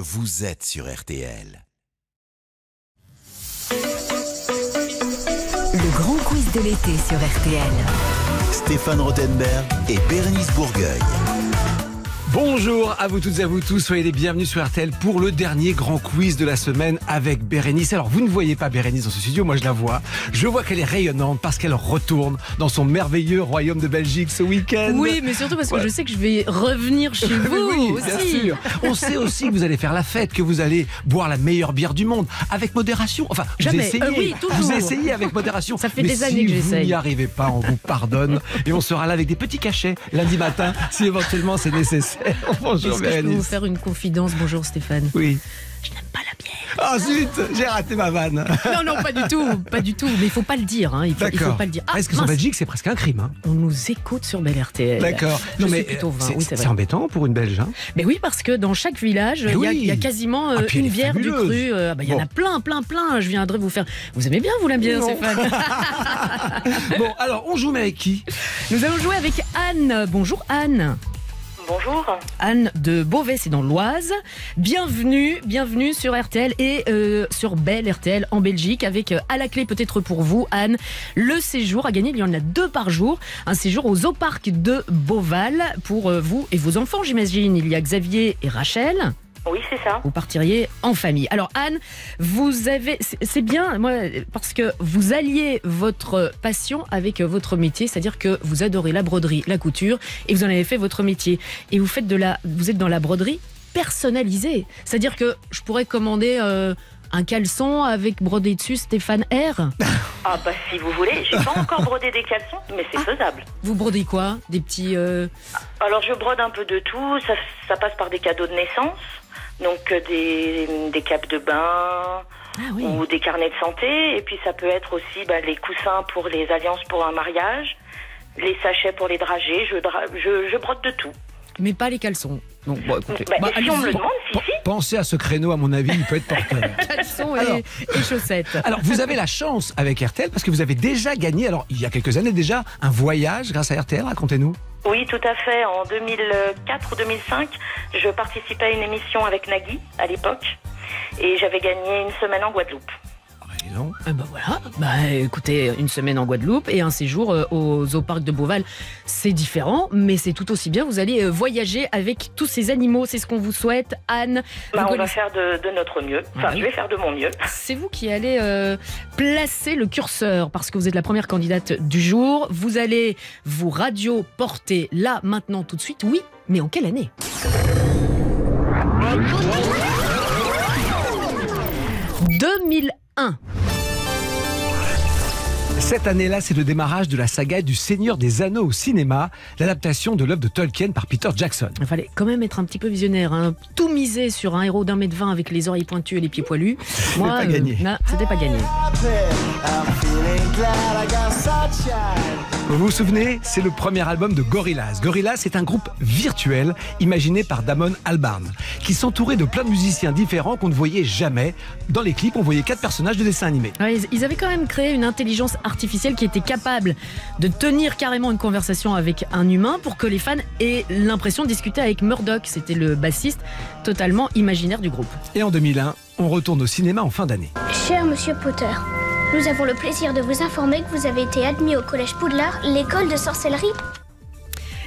vous êtes sur RTL. Le grand quiz de l'été sur RTL. Stéphane Rothenberg et Bérénice Bourgueil. Bonjour à vous toutes et à vous tous, soyez les bienvenus sur RTL pour le dernier grand quiz de la semaine avec Bérénice. Alors vous ne voyez pas Bérénice dans ce studio, moi je la vois. Je vois qu'elle est rayonnante parce qu'elle retourne dans son merveilleux royaume de Belgique ce week-end. Oui, mais surtout parce que je sais que je vais revenir chez vous oui, aussi. bien sûr. On sait aussi que vous allez faire la fête, que vous allez boire la meilleure bière du monde avec modération. Enfin, Jamais. vous essayez, Euh, oui, vous essayez avec modération. Ça fait Mais des si années que vous j'essaye. n'y arrivez pas, on vous pardonne et on sera là avec des petits cachets lundi matin si éventuellement c'est nécessaire. Bonjour Est-ce que je peux vous faire une confidence Bonjour Stéphane. Oui. Je n'aime pas la bière. Ah zut, j'ai raté ma vanne. Non, non, pas du tout. Pas du tout. Mais il faut pas le dire. Hein. Il, faut, il faut pas le dire. Ah, Est-ce que en mince, Belgique c'est presque un crime hein on nous écoute sur Bel RTL. D'accord. Non mais euh, c'est Oui, embêtant pour une Belge. Hein Mais oui, parce que dans chaque village, il y, a- oui. il y a quasiment euh, Ah, elle une bière du cru. Euh, bah, il y en Bon. a plein, plein, plein. Je viendrai vous faire. Vous aimez bien, vous, la bière. Stéphane? Bon, alors on joue mais avec qui? Nous allons jouer avec Anne. Bonjour, Anne. Bonjour. Anne de Beauvais, c'est dans l'Oise. Bienvenue, bienvenue sur RTL et euh, sur Belle RTL en Belgique avec euh, à la clé peut-être pour vous, Anne, le séjour à gagner. Il y en a deux par jour. Un séjour au Zoo Park de Beauval pour euh, vous et vos enfants, j'imagine. Il y a Xavier et Rachel. Oui, c'est ça. Vous partiriez en famille. Alors Anne, vous avez, c'est bien, moi, parce que vous alliez votre passion avec votre métier, c'est-à-dire que vous adorez la broderie, la couture, et vous en avez fait votre métier. Et vous faites de la, vous êtes dans la broderie personnalisée, c'est-à-dire que je pourrais commander. euh, un caleçon avec brodé dessus Stéphane R. Ah bah si vous voulez, j'ai pas encore brodé des caleçons, mais c'est faisable. Vous brodez quoi? Des petits. euh, Alors je brode un peu de tout, ça, ça passe par des cadeaux de naissance, donc euh, des, des capes de bain Ah oui. ou des carnets de santé, et puis ça peut être aussi bah, les coussins pour les alliances pour un mariage, les sachets pour les dragées, je, dra- je, je brode de tout. Mais pas les caleçons. Donc, bon, écoutez. Bah, Bah, si on me le demande, si, si. Pensez à ce créneau, à mon avis, il peut être porteur. Caleçons Alors. et, et chaussettes. Alors, vous avez la chance avec RTL parce que vous avez déjà gagné, alors il y a quelques années déjà, un voyage grâce à RTL, racontez-nous. Oui, tout à fait. En 2004 ou 2005, je participais à une émission avec Nagui à l'époque, et j'avais gagné une semaine en Guadeloupe. Ah, dis donc. Ah bah voilà, bah écoutez, une semaine en Guadeloupe et un séjour euh, au zoo parc de Beauval, c'est différent, mais c'est tout aussi bien. Vous allez euh, voyager avec tous ces animaux, c'est ce qu'on vous souhaite, Anne. Bah, vous on va faire de, de notre mieux. Enfin, oui. je vais faire de mon mieux. C'est vous qui allez euh, placer le curseur parce que vous êtes la première candidate du jour. Vous allez vous radio porter là, maintenant, tout de suite. Oui, mais en quelle année? 2001. Cette année-là, c'est le démarrage de la saga du Seigneur des Anneaux au cinéma, l'adaptation de l'œuvre de Tolkien par Peter Jackson. Il fallait quand même être un petit peu visionnaire. hein. Tout miser sur un héros d'un mètre vingt avec les oreilles pointues et les pieds poilus. Moi, pas gagné. non, c'était pas gagné. Vous vous souvenez, c'est le premier album de Gorillaz. Gorillaz, c'est un groupe virtuel imaginé par Damon Albarn, qui s'entourait de plein de musiciens différents qu'on ne voyait jamais. Dans les clips, on voyait quatre personnages de dessins animés. Ouais, ils avaient quand même créé une intelligence artificielle qui était capable de tenir carrément une conversation avec un humain pour que les fans aient l'impression de discuter avec Murdoch. C'était le bassiste totalement imaginaire du groupe. Et en 2001, on retourne au cinéma en fin d'année. Cher Monsieur Potter, nous avons le plaisir de vous informer que vous avez été admis au Collège Poudlard, l'école de sorcellerie.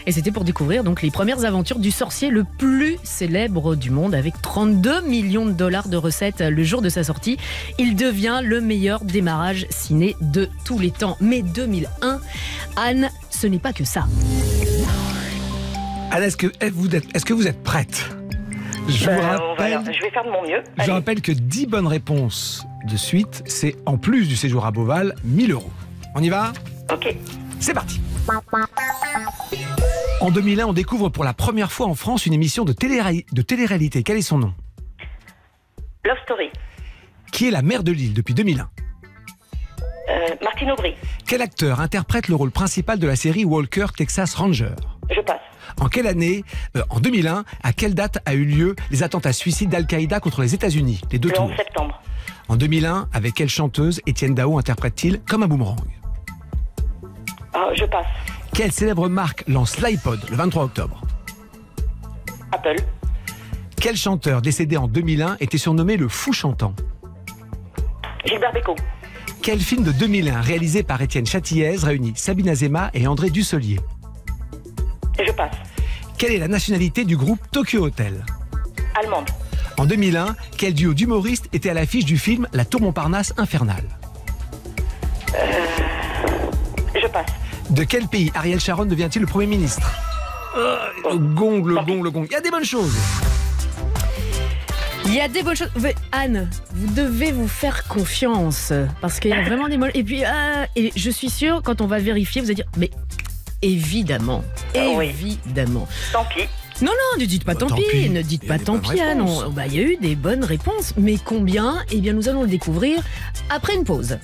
Et c'était pour découvrir donc les premières aventures du sorcier le plus célèbre du monde avec 32 millions de dollars de recettes le jour de sa sortie. Il devient le meilleur démarrage ciné de tous les temps. Mais 2001, Anne, ce n'est pas que ça. Anne, est-ce que, êtes, est-ce que vous êtes prête? Je vous va- rappelle, je vais faire de mon mieux. je rappelle que 10 bonnes réponses de suite, c'est en plus du séjour à Beauval, 1000 euros. On y va? Ok. C'est parti En 2001, on découvre pour la première fois en France une émission de, télé de télé-réalité. Quel est son nom? Love Story. Qui est la mère de Lille depuis 2001 Euh, Martine Aubry. Quel acteur interprète le rôle principal de la série Walker Texas Ranger? Je passe. En quelle année, euh, en 2001, à quelle date a eu lieu les attentats suicides d'Al-Qaïda contre les États-Unis? Les deux Le tours. 11 septembre. En 2001, avec quelle chanteuse Étienne Dao interprète-t-il comme un boomerang? Ah, je passe. Quelle célèbre marque lance l'iPod le 23 octobre? Apple. Quel chanteur décédé en 2001 était surnommé le fou chantant? Gilbert Bécaud. Quel film de 2001 réalisé par Étienne Châtillaise réunit Sabine Azema et André Dusselier Je passe. Quelle est la nationalité du groupe Tokyo Hotel Allemande. En 2001, quel duo d'humoristes était à l'affiche du film La Tour Montparnasse infernale Je passe. De quel pays Ariel Sharon devient-il le Premier ministre Ah, Le gong, le gong, le gong. Il y a des bonnes choses. Il y a des bonnes choses. Mais Anne, vous devez vous faire confiance parce qu'il y a vraiment des bonnes. Et puis, ah, et je suis sûre, quand on va vérifier, vous allez dire, mais évidemment, Ah oui. évidemment. Tant pis. Non, non, ne dites pas Bah, tant, tant pis, pis. ne dites pas tant pis, Anne. bah, Il y a eu des bonnes réponses, mais combien? Eh bien, nous allons le découvrir après une pause.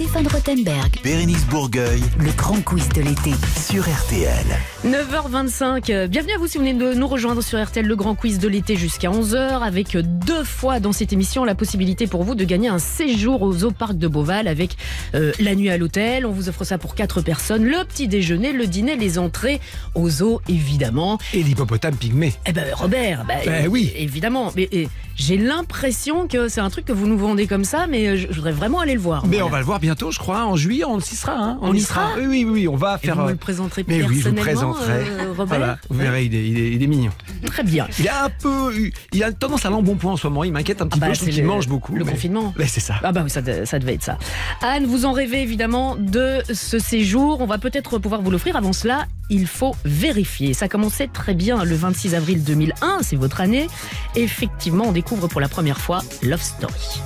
Stéphane Rothenberg, Bérénice Bourgueil le grand quiz de l'été. sur RTL. 9h25, euh, bienvenue à vous si vous venez de nous rejoindre sur RTL, le grand quiz de l'été jusqu'à 11h, avec deux fois dans cette émission la possibilité pour vous de gagner un séjour au zoo parc de Beauval avec euh, la nuit à l'hôtel. On vous offre ça pour quatre personnes, le petit déjeuner, le dîner, les entrées au zoo évidemment. Et l'hippopotame pygmée. Eh ben Robert, Ben euh, oui. évidemment. Mais et, j'ai l'impression que c'est un truc que vous nous vendez comme ça, mais euh, je, je voudrais vraiment aller le voir. Mais on va le voir bientôt, je crois. En juillet, on y sera. hein. On y sera Oui, oui, oui. On va Et faire. vous me euh, le présenterez Mais oui, je vous présenterai. euh, Robert Voilà, vous verrez, il est, il est- il est mignon. Très bien. Il a un peu, eu- il a tendance à l'embonpoint en ce moment. Il m'inquiète un petit Ah bah, peu. Je trouve c'est qu'il le- mange beaucoup. le mais- confinement. Mais c'est ça. Ah bah oui, ça devait être ça. Anne, vous en rêvez évidemment de ce séjour. On va peut-être pouvoir vous l'offrir. Avant cela, il faut vérifier. Ça commençait très bien le 26 avril 2001, c'est votre année. Effectivement, on découvre pour la première fois Love Story.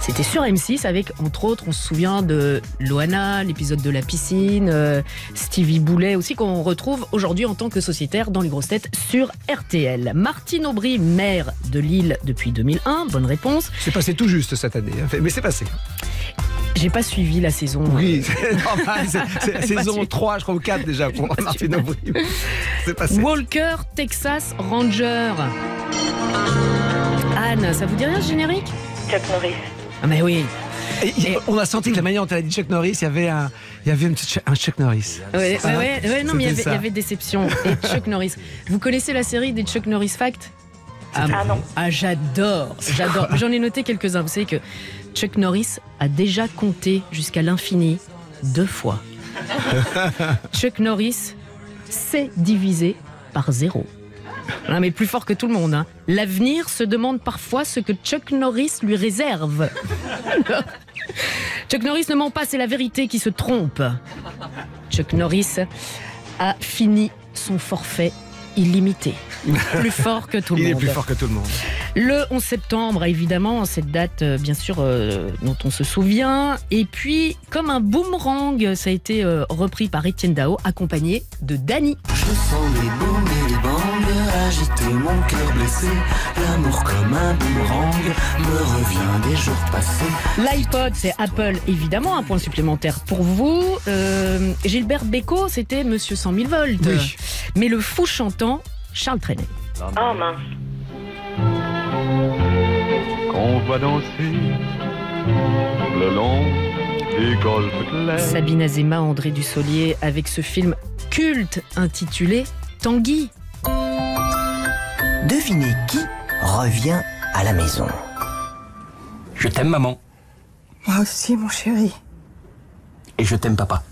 C'était sur M6 avec, entre autres, on se souvient de Loana, l'épisode de la piscine, euh, Stevie Boulet aussi, qu'on retrouve aujourd'hui en tant que sociétaire dans les grosses têtes sur RTL. Martine Aubry, maire de Lille depuis 2001, bonne réponse. C'est passé tout juste cette année. hein. Mais c'est passé. J'ai pas suivi la saison. Oui, c'est normal. C'est- C'est Pas saison suivi. 3, je crois, ou 4 déjà pour Martine Aubry. C'est passé. Walker, Texas Ranger. Anne, ça vous dit rien ce générique? Chuck Norris. Ah mais oui. Et il- Et- on a senti que la manière dont elle a dit Chuck Norris, il y avait un, il y avait une petite Chuck- un Chuck Norris. Ouais, ouais, ouais, ouais, non mais il y avait- il y ça. avait déception. Et Chuck Norris. Vous connaissez la série des Chuck Norris Facts Ah non. Ah j'adore, j'adore. J'en ai noté quelques-uns. Vous savez que Chuck Norris a déjà compté jusqu'à l'infini deux fois. Chuck Norris sait diviser par zéro. Non mais plus fort que tout le monde. hein. L'avenir se demande parfois ce que Chuck Norris lui réserve. Chuck Norris ne ment pas, c'est la vérité qui se trompe. Chuck Norris a fini son forfait illimité. Plus fort que tout le Il est monde. plus fort que tout le monde. Le 11 septembre, évidemment, cette date, euh, bien sûr, euh, dont on se souvient. Et puis, comme un boomerang, ça a été euh, repris par Étienne Dao, accompagné de Dany. Je sens les booms et les bangs agiter mon cœur blessé. L'amour comme un boomerang me revient des jours passés. L'iPod, c'est Apple, évidemment, un point supplémentaire pour vous. Euh, Gilbert Bécaud, c'était Monsieur 100 000 volts. Oui. Mais le fou chantant, Charles Trenet. Oh mince. qu'on voit danser le long des golfes clairs. Sabine Azema, André Dussolier, avec ce film culte intitulé Tanguy. Devinez qui revient à la maison. Je t'aime maman Moi aussi, mon chéri. et je t'aime papa.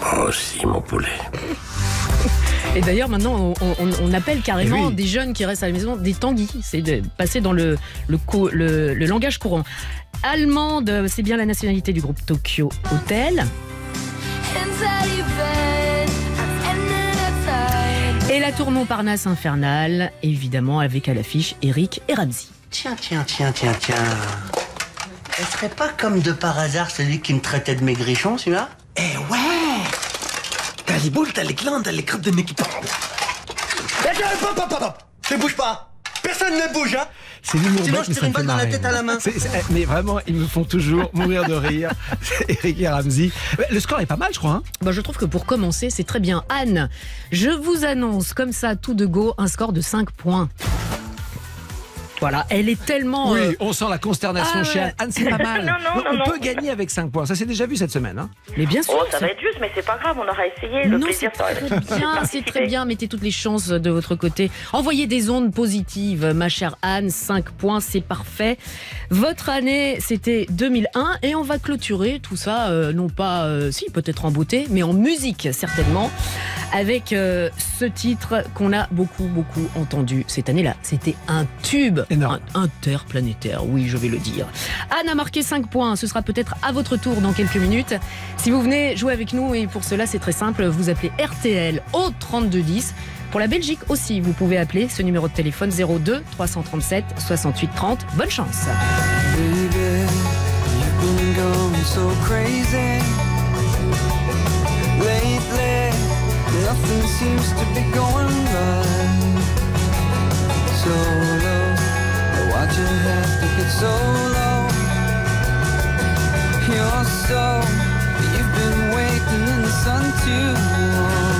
Moi aussi mon poulet. Et d'ailleurs, maintenant, on, on- on appelle carrément Eh oui. des jeunes qui restent à la maison des tanguis. C'est de passer dans le, le, co- le- le langage courant. Allemande, c'est bien la nationalité du groupe Tokyo Hotel. Et la tour Montparnasse infernale, évidemment, avec à l'affiche Eric et Ramsey. Tiens, tiens, tiens, tiens, tiens. Ce serait pas comme de par hasard celui qui me traitait de maigrichon, celui-là? Eh ouais T'as les boules, t'as les glandes, t'as les crottes de nez qui tombent. Hop, hop, hop, hop Ne bouge pas Personne ne bouge, hein C'est l'humour Sinon, bête, je mais tire ça me une fait balle dans la tête à la main. C'est- mais vraiment, ils me font toujours mourir de rire. Eric et Ramsey. Le score est pas mal, je crois. hein. Bah, je trouve que pour commencer, c'est très bien. Anne, je vous annonce comme ça, tout de go, un score de 5 points. Voilà, elle est tellement. Oui, euh, on sent la consternation Ah chez. Anne. Anne, c'est pas mal. Non, non, on non, peut non. gagner avec 5 points. Ça s'est déjà vu cette semaine. hein. Mais bien sûr. Oh, ça c'est- va être juste, mais c'est pas grave, on aura essayé. Le non, c'est plaisir sera très bien, c'est très bien. Mettez toutes les chances de votre côté. Envoyez des ondes positives, ma chère Anne. 5 points, c'est parfait. Votre année, c'était 2001 et on va clôturer tout ça, euh, non pas, euh, si, peut-être en beauté, mais en musique, certainement, avec euh, ce titre qu'on a beaucoup, beaucoup entendu cette année-là. C'était un tube Énorme. interplanétaire, oui, je vais le dire. Anne a marqué 5 points. Ce sera peut-être à votre tour dans quelques minutes. Si vous venez jouer avec nous, et pour cela, c'est très simple, vous appelez RTL au 3210. Pour la Belgique aussi, vous pouvez appeler ce numéro de téléphone 02 337 68 30. Bonne chance. Baby, you have to get so low? You're so, you've been waiting in the sun too long.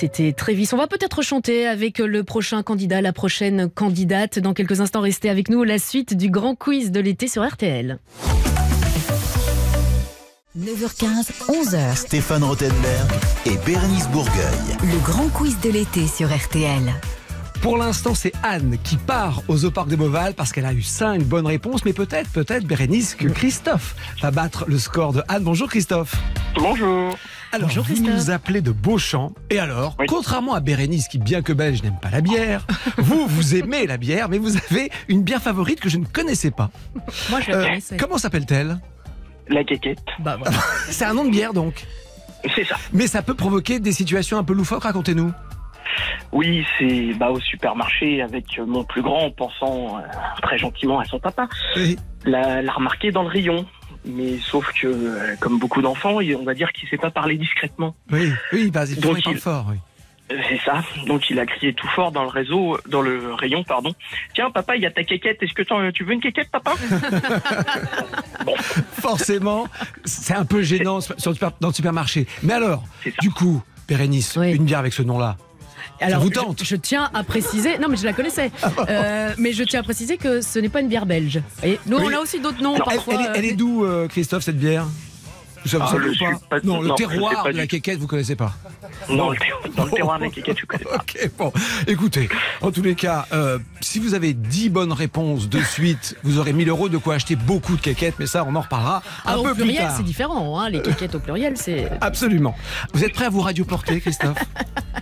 C'était Trévis. On va peut-être chanter avec le prochain candidat, la prochaine candidate. Dans quelques instants, restez avec nous. La suite du grand quiz de l'été sur RTL. 9h15, 11h. Stéphane Rothenberg et Bérénice Bourgueil. Le grand quiz de l'été sur RTL. Pour l'instant, c'est Anne qui part au Zoo Parc de Beauval parce qu'elle a eu 5 bonnes réponses. Mais peut-être, peut-être, Bérénice, que Christophe va battre le score de Anne. Bonjour Christophe. Bonjour. Alors, Bonjour, vous Christophe. nous appelez de Beauchamp. Et alors, Oui. contrairement à Bérénice, qui bien que belge n'aime pas la bière, vous, vous aimez la bière, mais vous avez une bière favorite que je ne connaissais pas. Moi, je la Euh, connaissais. comment s'appelle-t-elle? La quéquette. Bah, voilà. C'est un nom de bière donc. C'est ça. Mais ça peut provoquer des situations un peu loufoques, racontez-nous. Oui, c'est bah, au supermarché avec mon plus grand en pensant euh, très gentiment à son papa. Oui. L'a, l'a remarqué dans le rayon. Mais sauf que, euh, comme beaucoup d'enfants, on va dire qu'il sait pas parler discrètement. Oui, oui, bah, il parle fort. Oui. C'est ça. Donc il a crié tout fort dans le réseau, dans le rayon, pardon. Tiens, papa, il y a ta quéquette. Est-ce que tu veux une quéquette, papa? Forcément, c'est un peu gênant dans le supermarché. Mais alors, du coup, Bérénice, Oui. une bière avec ce nom-là. Alors, vous je- tente je, tiens à préciser, non mais je la connaissais, Euh, mais je tiens à préciser que ce n'est pas une bière belge. Et nous, Oui. on a aussi d'autres noms Elle, parfois. elle est, elle est euh, d'où, euh, Christophe, cette bière? Vous Ah, vous savez je suis pas- Non, le non, je terroir pas de la quéquette, vous connaissez pas. Dans le, terroir- dans le terroir de la quéquette, tu connais pas. Ok, bon. Écoutez, en tous les cas, euh, si vous avez 10 bonnes réponses de suite, vous aurez 1000 euros de quoi acheter beaucoup de quéquettes, mais ça, on en reparlera un ah, au peu plus pluriel, tard. c'est différent. Hein, les quéquettes au pluriel, c'est. Absolument. Vous êtes prêt à vous radioporter, Christophe?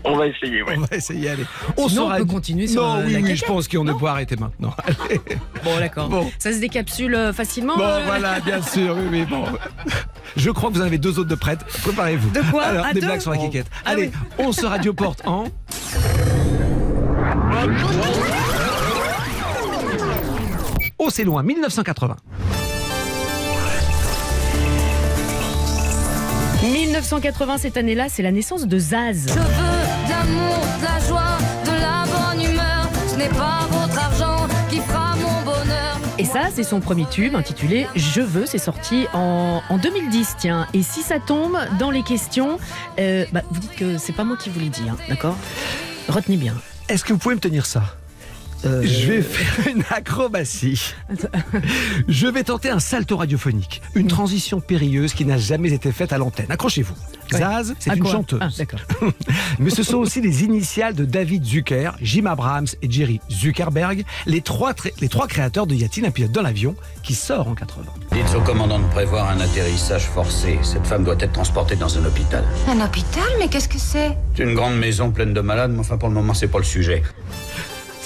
On va essayer, ouais. On va essayer, allez. On Sinon, on peut continuer sur, Non, euh, oui, la oui, je pense qu'on ne Non peut arrêter maintenant. Allez. Bon, d'accord. Bon. Ça se décapsule euh, facilement. Bon, euh, voilà, bien sûr, oui, oui, bon. Je crois que vous en avez deux autres de prêtes. Préparez-vous. De quoi Alors, des deux blagues sur la Oh. quéquette. Ah Allez, oui. on se radioporte en. Oh, c'est loin, 1980. 1980, cette année-là, c'est la naissance de Zaz. Je veux de l'amour, de la joie, de la bonne humeur. Ce n'est pas Et ça, c'est son premier tube intitulé Je veux. C'est sorti en, en 2010, tiens. Et si ça tombe dans les questions, euh, bah, vous dites que c'est pas moi qui vous l'ai dit, hein, d'accord? Retenez bien. Est-ce que vous pouvez me tenir ça? Euh, Je vais faire une acrobatie. Je vais tenter un salto radiophonique. Une transition périlleuse qui n'a jamais été faite à l'antenne. Accrochez-vous. Ouais. Zaz, c'est une chanteuse. Ah, d'accord. Mais ce sont aussi les initiales de David Zucker, Jim Abrahams et Jerry Zuckerberg, les trois, tra- les trois créateurs de Y a-t-il un pilote dans l'avion qui sort en 80. Dites au commandant de prévoir un atterrissage forcé. Cette femme doit être transportée dans un hôpital. Un hôpital? Mais qu'est-ce que c'est? C'est une grande maison pleine de malades, mais enfin pour le moment c'est pas le sujet.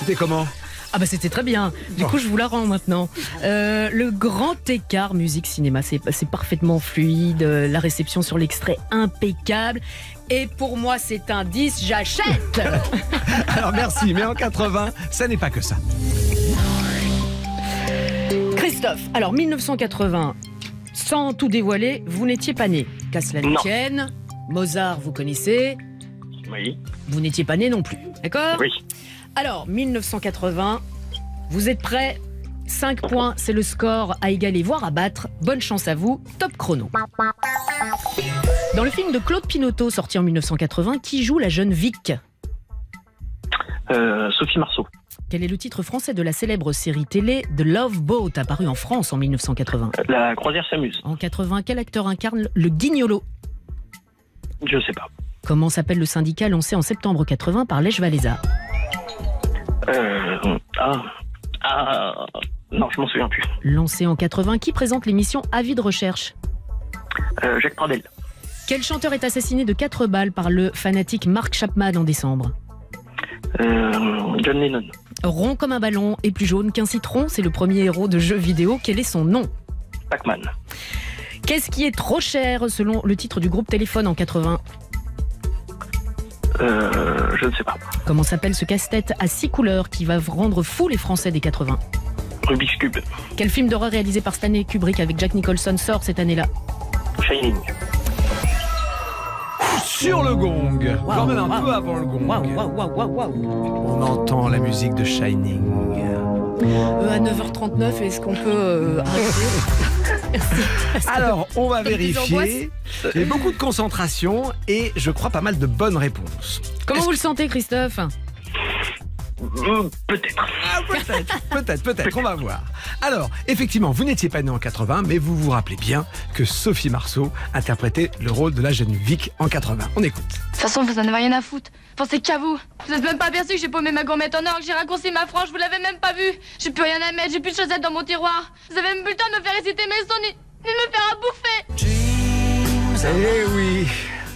C'était comment Ah bah c'était très bien. Du coup, je vous la rends maintenant. Euh, le grand écart musique-cinéma, c'est c'est parfaitement fluide. euh, La réception sur l'extrait impeccable. Et pour moi, c'est un 10, j'achète Alors merci, mais en 80, ça n'est pas que ça. Christophe, alors 1980, sans tout dévoiler, vous n'étiez pas né. Qu'à cela ne Non. tienne, Mozart, vous connaissez, Oui, vous n'étiez pas né non plus. D'accord? Oui. Alors, 1980, vous êtes prêts? 5 points, c'est le score à égaler, voire à battre. Bonne chance à vous, top chrono. Dans le film de Claude Pinoteau, sorti en 1980, qui joue la jeune Vic? Euh, Sophie Marceau. Quel est le titre français de la célèbre série télé The Love Boat, apparue en France en 1980 La croisière s'amuse. En 80, quel acteur incarne le guignolo? Je sais pas. Comment s'appelle le syndicat lancé en septembre 80 par Lèche Valéza Euh, ah, ah, non, je m'en souviens plus. Lancé en 80, qui présente l'émission Avis de recherche Euh, Jacques Pradel. Quel chanteur est assassiné de 4 balles par le fanatique Mark Chapman en décembre Euh, John Lennon. Rond comme un ballon et plus jaune qu'un citron, c'est le premier héros de jeu vidéo. Quel est son nom Pac-Man. Qu'est-ce qui est trop cher selon le titre du groupe Téléphone en 80 Euh, je ne sais pas. Comment s'appelle ce casse-tête à six couleurs qui va rendre fou les Français des 80 Rubik's Cube. Quel film d'horreur réalisé par Stanley Kubrick avec Jack Nicholson sort cette année-là Shining. Sur le gong, quand même un peu avant le gong, Waouh, waouh, waouh, waouh, waouh on entend la musique de Shining. Euh, À 9h39, est-ce qu'on peut euh, arrêter Alors, on va vérifier. Il y a beaucoup de concentration et je crois pas mal de bonnes réponses. Comment vous le sentez, Christophe? Hmm, Peut-être. Ah, peut-être, peut-être, peut-être, on va voir. Alors, effectivement, vous n'étiez pas né en 80, mais vous vous rappelez bien que Sophie Marceau interprétait le rôle de la jeune Vic en 80. On écoute. De toute façon, vous en avez rien à foutre. Pensez qu'à vous. Vous n'êtes même pas aperçu que j'ai paumé ma gourmette en or, que j'ai raccourci ma frange, vous l'avez même pas vu. J'ai plus rien à mettre, j'ai plus de chaussettes dans mon tiroir. Vous avez même plus le temps de me faire réciter mes sons ni, ni de me faire à bouffer. Eh oui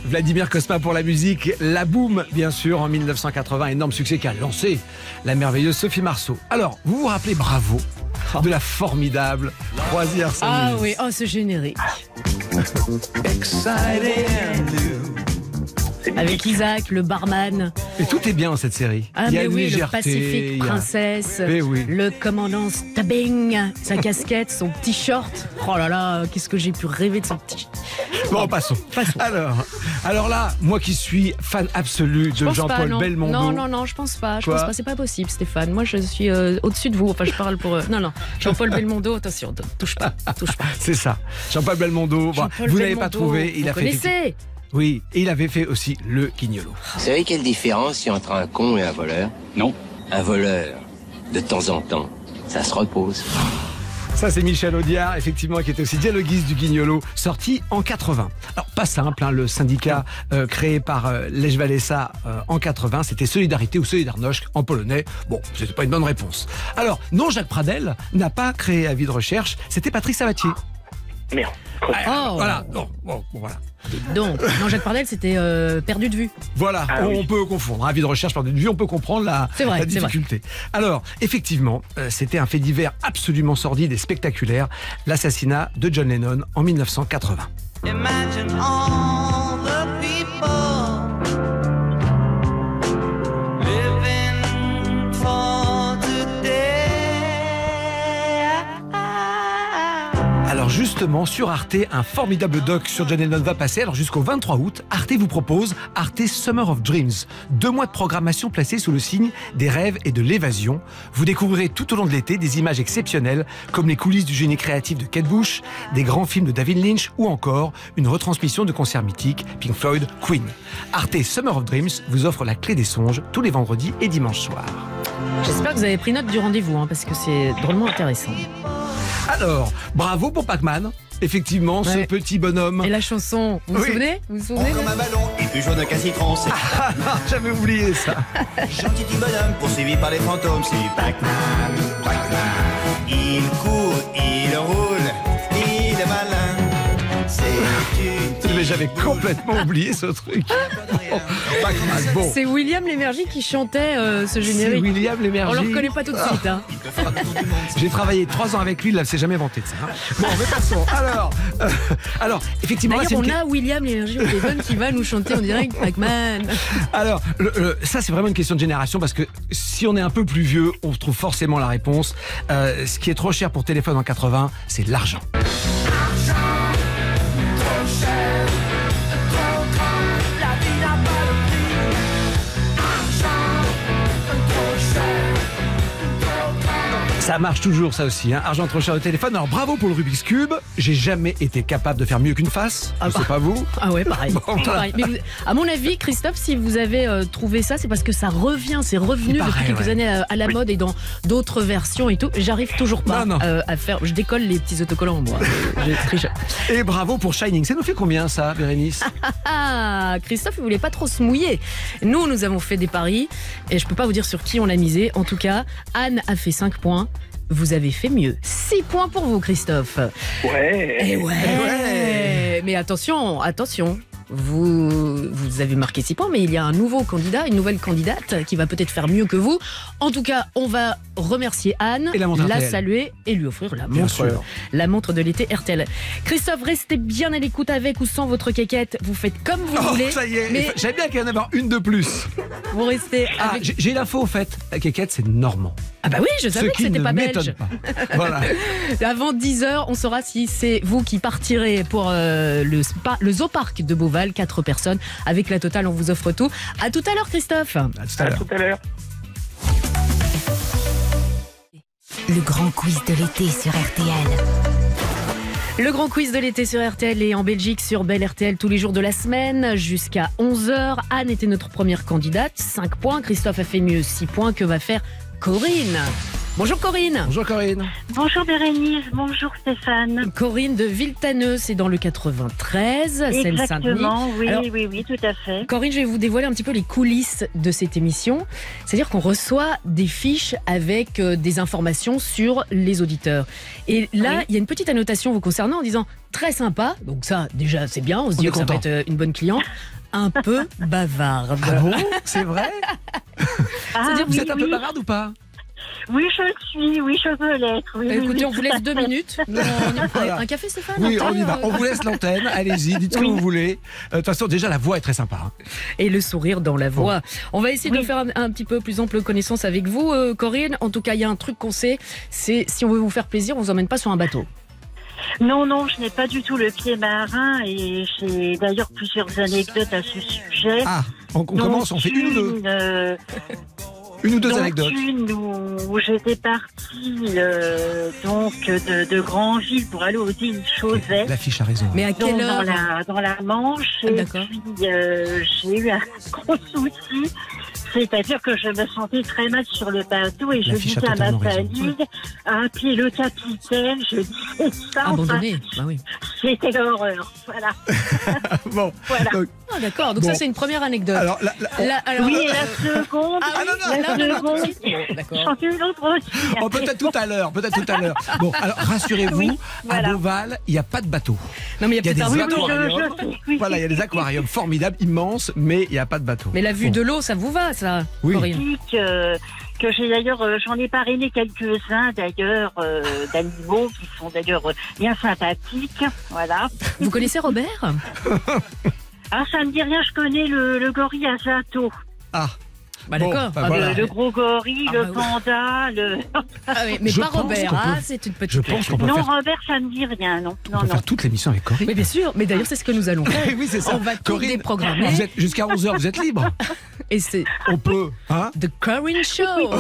Vladimir Cosma pour la musique, La Boom, bien sûr, en 1980, énorme succès qui a lancé la merveilleuse Sophie Marceau. Alors, vous vous rappelez Bravo de la formidable Croisière Ah s'amuse. oui, oh ce générique. Avec. Isaac, le barman. Et tout est bien dans cette série. Ah, il y a mais oui, le légèreté. Pacifique il y a- Princesse, Mais oui. le commandant Stabbing, sa casquette, son petit short. Oh là là, qu'est-ce que j'ai pu rêver de son petit. Bon, passons. Alors, alors là, moi qui suis fan absolu Je de pense pas, Jean-Paul non. Belmondo. Non, non, non, je pense pas. Je Quoi pense pas. C'est pas possible, Stéphane. Moi, je suis euh, au-dessus de vous. Enfin, je parle pour. euh, Non, non. Jean-Paul Belmondo, attention, touche pas, touche pas. C'est ça. Jean-Paul Belmondo. Bon, Jean-Paul vous n'avez pas trouvé. Il vous a fait. Oui, et il avait fait aussi le Guignolo. Vous savez quelle différence il y a entre un con et un voleur? Non. Un voleur, de temps en temps, ça se repose. Ça, c'est Michel Audiard, effectivement, qui était aussi dialoguiste du Guignolo, sorti en 80. Alors, pas simple, hein, le syndicat euh, créé par euh, Lech Walesa euh, en 80, c'était Solidarité ou Solidarność en polonais. Bon, c'était pas une bonne réponse. Alors, non, Jacques Pradel n'a pas créé Avis de recherche, c'était Patrick Sabatier. Merde. Ah, Oh. Voilà, bon, bon, bon, voilà. Donc, non, Jacques Pardel, c'était euh, perdu de vue. Voilà, Ah on oui. peut confondre. Avis de recherche par de vue, on peut comprendre la, vrai, difficulté. Alors, effectivement, euh, c'était un fait divers absolument sordide et spectaculaire, l'assassinat de John Lennon en 1980. Imagine all the Justement, sur Arte, un formidable doc sur John Lennon va passer. Alors jusqu'au 23 août, Arte vous propose Arte Summer of Dreams. Deux mois de programmation placés sous le signe des rêves et de l'évasion. Vous découvrirez tout au long de l'été des images exceptionnelles, comme les coulisses du génie créatif de Kate Bush, des grands films de David Lynch ou encore une retransmission de concerts mythiques Pink Floyd, Queen. Arte Summer of Dreams vous offre la clé des songes tous les vendredis et dimanches soirs. J'espère que vous avez pris note du rendez-vous, hein, parce que c'est drôlement intéressant. Alors, bravo pour Pac-Man. Effectivement, ce petit bonhomme. Et la chanson, vous vous souvenez Vous vous souvenez Comme un ballon et plus jaune qu'un citron, c'est Ah, J'avais oublié ça. gentil petit bonhomme poursuivi par les fantômes, c'est Pac-Man, Pac-Man. Il court, il roule, il est malin. C'est une Mais j'avais complètement oublié ce truc. C'est William Lémergie qui chantait euh, ce C'est générique. William Lémergie. On le reconnaît pas tout de suite. Hein. J'ai travaillé trois ans avec lui, il ne s'est jamais vanté de ça. hein. Bon, mais passons. Alors, euh, alors effectivement, là, c'est on une... a William Lémergie au téléphone qui va nous chanter en direct Pac-Man. Alors, le- le- ça, c'est vraiment une question de génération parce que si on est un peu plus vieux, on trouve forcément la réponse. Euh, ce qui est trop cher pour téléphone en 80, c'est l'argent. Ça marche toujours, ça aussi. Hein. Argent trop cher au téléphone. Alors bravo pour le Rubik's Cube. J'ai jamais été capable de faire mieux qu'une face. Ah sais bah. pas vous. Ah ouais, pareil. Bon. Pareil. Mais vous- à mon avis, Christophe, si vous avez euh, trouvé ça, c'est parce que ça revient, c'est revenu depuis quelques ouais. années à la mode et dans d'autres versions et tout. J'arrive toujours pas Non, non. euh, à faire. Je décolle les petits autocollants, moi. Je triche. Et bravo pour Shining. Ça nous fait combien ça, Bérénice Ah, Christophe, il voulait pas trop se mouiller. Nous, nous avons fait des paris et je peux pas vous dire sur qui on a misé. En tout cas, Anne a fait 5 points. Vous avez fait mieux. 6 points pour vous, Christophe. Ouais. Eh ouais. Mais attention, attention. Vous, vous avez marqué 6 points, mais il y a un nouveau candidat, une nouvelle candidate qui va peut-être faire mieux que vous. En tout cas, on va remercier Anne, Et la saluer et lui offrir la montre, sûr. la montre de l'été RTL. Christophe, restez bien à l'écoute avec ou sans votre quéquette. Vous faites comme vous Oh, voulez. ça y est. Mais J'avais bien qu'il y en ait une de plus. vous restez Ah, avec. j'ai- J'ai l'info au fait. La quéquette, c'est normand. Ah bah oui, je savais que c'était pas belge. m'étonne pas. Voilà. Avant 10h, on saura si c'est vous qui partirez pour euh, le, spa, le zoo parc de Beauval, 4 personnes. Avec la totale, on vous offre tout. À tout à l'heure, Christophe. À tout à À l'heure. tout à l'heure. Le grand quiz de l'été sur RTL. Le grand quiz de l'été sur RTL et en Belgique sur Belle RTL tous les jours de la semaine jusqu'à 11h. Anne était notre première candidate, 5 points. Christophe a fait mieux, 6 points. Que va faire Corinne Bonjour Corinne. Bonjour Corinne. Bonjour Bérénice, bonjour Stéphane. Corinne de Viltaneux, c'est dans le 93, Seine-Saint-Denis. Exactement, oui, Alors, oui, oui, tout à fait. Corinne, je vais vous dévoiler un petit peu les coulisses de cette émission. C'est-à-dire qu'on reçoit des fiches avec euh, des informations sur les auditeurs. Et là, Oui. il y a une petite annotation vous concernant en disant très sympa. Donc ça, déjà, c'est bien. On se dit que ça va être euh, une bonne cliente. Un peu bavarde. Ah bon? C'est vrai? Ah, C'est-à-dire, vous oui, êtes un peu bavarde ou pas? Oui, je le suis, oui, je veux l'être. Oui, Bah, oui, écoutez, oui, on vous laisse deux minutes. On y- Voilà. Un café, Stéphane Oui, on y va. euh, On vous laisse l'antenne. Allez-y, dites ce que vous voulez. Euh, De toute façon, déjà, la voix est très sympa. hein. Et le sourire dans la voix. On va essayer de faire un, un petit peu plus ample connaissance avec vous, euh, Corinne. En tout cas, il y a un truc qu'on sait, c'est si on veut vous faire plaisir, on vous emmène pas sur un bateau. Non, non, je n'ai pas du tout le pied marin et j'ai d'ailleurs plusieurs anecdotes à ce sujet. Ah, on, commence, on fait une ou deux. euh, Une ou deux anecdotes. Une où, où j'étais partie euh, donc de, de Grandville pour aller aux îles Chauzet. L'affiche a raison. Mais à Donc, quelle dans heure la, dans la Manche. Et D'accord. puis, euh, j'ai eu un gros souci. C'est-à-dire que je me sentais très mal sur le bateau et je disais à ma famille, ah, puis le capitaine, je disais ça. enfin, Abandonné. Bah oui. C'était l'horreur. Voilà. bon, Voilà. donc, Ah, d'accord. Donc Bon. ça, c'est une première anecdote. alors, la- la- La- alors- Oui, et la seconde. Ah oui, la non, non, seconde. tout de suite. Bon, d'accord. Une autre aussi. oh, peut-être tout à l'heure, peut-être tout à l'heure. Bon, alors rassurez-vous, Oui, à. Beauval, il n'y a pas de bateau. Non, mais il y a Il y a des aquariums. je- je sais, oui. Voilà, il y a des aquariums formidables, immenses, mais il n'y a pas de bateau. Mais la vue Bon. de l'eau, ça vous va, ça, Oui. Corinne que, que j'ai d'ailleurs, euh, j'en ai parrainé quelques-uns d'ailleurs, euh, d'animaux qui sont d'ailleurs euh, bien sympathiques. Voilà. Vous connaissez Robert? Ah, ça me dit rien, je connais le, le gorille Azato. Ah, Bah Bon, d'accord. bah Ah, voilà. Le, le gros gorille, Ah, le bah panda, le... Ah oui, mais Je pas Robert, peut- ah, c'est une petite je pense qu'on peut Non, faire, Robert, ça me dit rien, non. on Non, peut non. faire toute l'émission avec Corinne. Mais bien sûr, mais d'ailleurs, c'est ce que nous allons faire. oui, c'est ça. On va tout Corinne, déprogrammer. Vous êtes jusqu'à 11h, vous êtes libre. Et c'est On peut, hein The Corinne Show.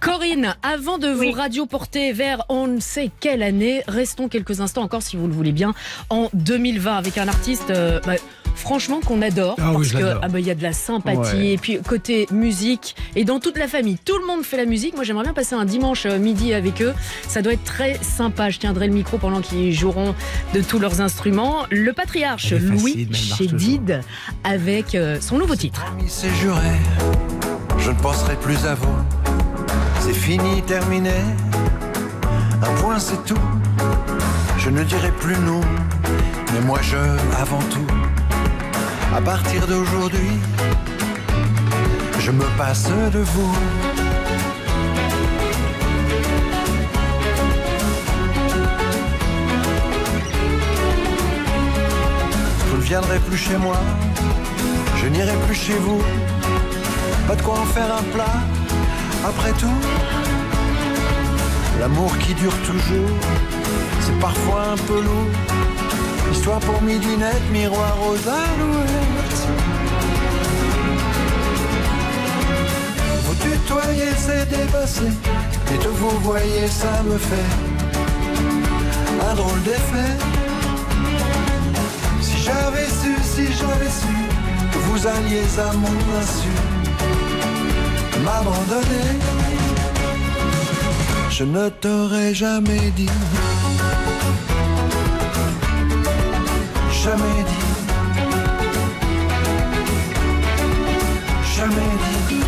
Corinne, avant de vous radioporter vers on ne sait quelle année, restons quelques instants encore, si vous le voulez bien, en 2020 avec un artiste. euh, bah, Franchement, qu'on adore. Ah oui, parce je que ah bah, il y a de la sympathie. Ouais. Et puis, côté musique, et dans toute la famille, tout le monde fait la musique. Moi, j'aimerais bien passer un dimanche euh, midi avec eux. Ça doit être très sympa. Je tiendrai le micro pendant qu'ils joueront de tous leurs instruments. Le patriarche Louis Chédid avec euh, son nouveau titre. Juré, je ne penserai plus à vous. C'est fini, terminé. Un point, c'est tout. Je ne dirai plus non, mais moi je avant tout. À partir d'aujourd'hui, je me passe de vous. Vous ne viendrez plus chez moi, je n'irai plus chez vous. Pas de quoi en faire un plat, après tout. L'amour qui dure toujours, c'est parfois un peu lourd. Histoire pour midinette, miroir aux alouettes. Vous tutoyez, c'est dépassé. Et de vous voyez, ça me fait un drôle d'effet. Si j'avais su, si j'avais su que vous alliez à mon insu m'abandonner, je ne t'aurais jamais dit, jamais dit, jamais dit.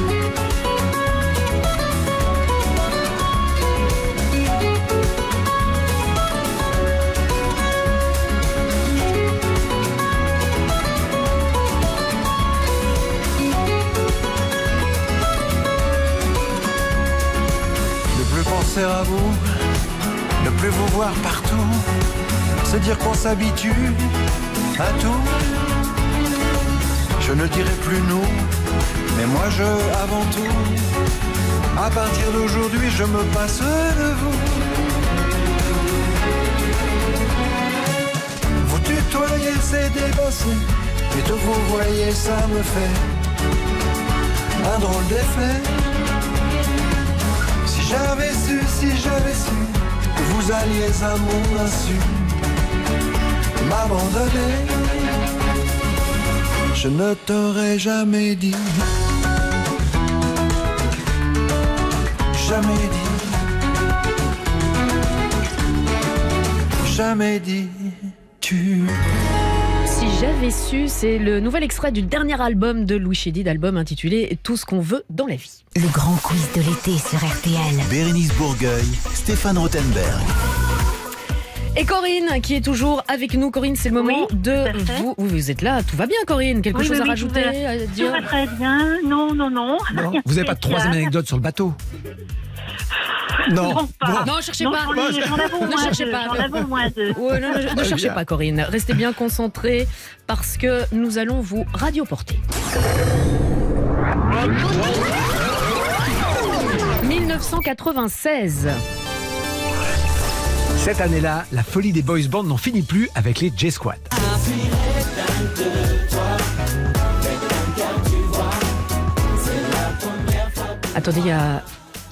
À vous, ne plus vous voir partout, c'est dire qu'on s'habitue à tout. Je ne dirai plus nous, mais moi je avant tout. À partir d'aujourd'hui, je me passe de vous. Vous tutoyez, c'est dépassé, et de vous voyez, ça me fait un drôle d'effet. Si j'avais su, si j'avais su que vous alliez à mon insu m'abandonner, je ne t'aurais jamais dit, jamais dit, jamais dit, tu. Si j'avais su, c'est le nouvel extrait du dernier album de Louis Chédid, album intitulé Tout ce qu'on veut dans la vie. Le grand quiz de l'été sur RTL. Bérénice Bourgueil, Stéphane Rothenberg. Et Corinne, qui est toujours avec nous. Corinne, c'est le moment de vous. Vous, vous êtes là, tout va bien, Corinne. Quelque Oui, chose oui, à oui, rajouter, tout va- Tout très bien. Non, non, non. Vous n'avez pas de troisième anecdote sur le bateau Non. Non, pas. Non, cherchez pas. j'en ai- J'en avais au Ne moins cherchez deux. pas. Ouais, non, ne, ne cherchez pas, Corinne. Restez bien concentrés parce que nous allons vous radioporter. 1996. Cette année-là, la folie des boys bands n'en finit plus avec les J-Squad. Attendez, il y a,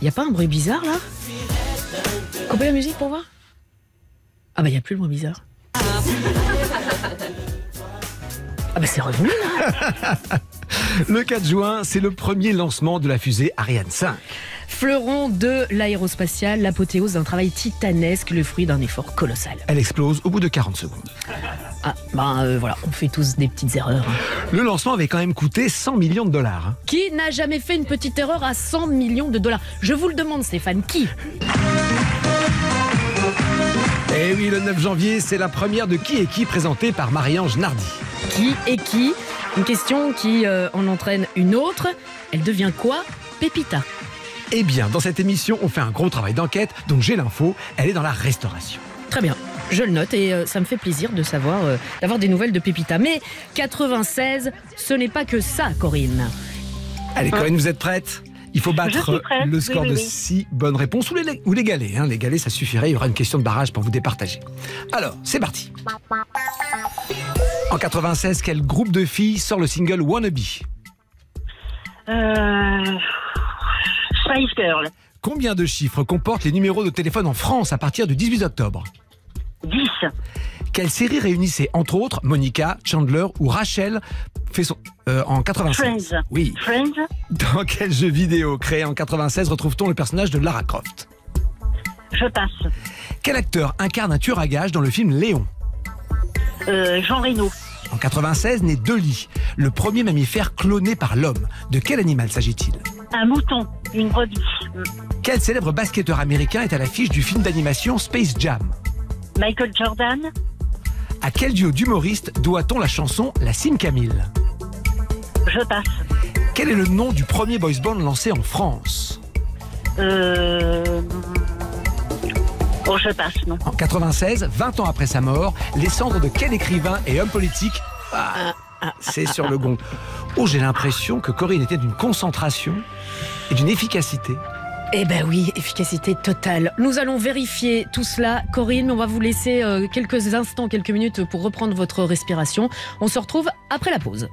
y a pas un bruit bizarre là? Coupez la musique pour voir Ah bah il y a plus le bruit bizarre. Ah bah c'est revenu là Le 4 juin, c'est le premier lancement de la fusée Ariane 5. Fleuron de l'aérospatiale, l'apothéose d'un travail titanesque, le fruit d'un effort colossal. Elle explose au bout de 40 secondes. Ah bah euh, voilà, on fait tous des petites erreurs. hein. Le lancement avait quand même coûté 100 millions de dollars. hein. Qui n'a jamais fait une petite erreur à 100 millions de dollars? Je vous le demande Stéphane, qui? Et Eh oui, le 9 janvier, c'est la première de Qui est qui présentée par Marie-Ange Nardi. Qui est qui? Une question qui euh, en entraîne une autre. Elle devient quoi? Pépita. Eh bien, dans cette émission, on fait un gros travail d'enquête, donc j'ai l'info, elle est dans la restauration. Très bien. Je le note et euh, ça me fait plaisir de savoir, euh, d'avoir des nouvelles de Pépita. Mais 96, ce n'est pas que ça, Corinne. Allez, Corinne, vous êtes prête? Il faut battre prête, le score oui, de. 6 bonnes réponses ou les, ou les galets. hein. Les galets, ça suffirait. Il y aura une question de barrage pour vous départager. Alors, c'est parti. En 96, quel groupe de filles sort le single Wannabe? Euh... Spice Girl. Combien de chiffres comportent les numéros de téléphone en France à partir du 18 octobre 10. Quelle série réunissait entre autres Monica, Chandler ou Rachel fait son, euh, en 96 Friends. Oui. Friends. Dans quel jeu vidéo créé en 96 retrouve-t-on le personnage de Lara Croft Je passe. Quel acteur incarne un tueur à gages dans le film Léon Euh, Jean Reno. En 96 naît Dolly, le premier mammifère cloné par l'homme. De quel animal s'agit-il Un mouton. Une brebis. Quel célèbre basketteur américain est à l'affiche du film d'animation Space Jam Michael Jordan. À quel duo d'humoristes doit-on la chanson La Cime Camille Je passe. Quel est le nom du premier boys band lancé en France Euh... Oh, je passe, non. En 96, 20 ans après sa mort, les cendres de quel écrivain et homme politique Ah, C'est sur le gong. Oh, j'ai l'impression que Corinne était d'une concentration et d'une efficacité. Eh ben oui, efficacité totale. Nous allons vérifier tout cela. Corinne, on va vous laisser euh, quelques instants, quelques minutes pour reprendre votre respiration. On se retrouve après la pause.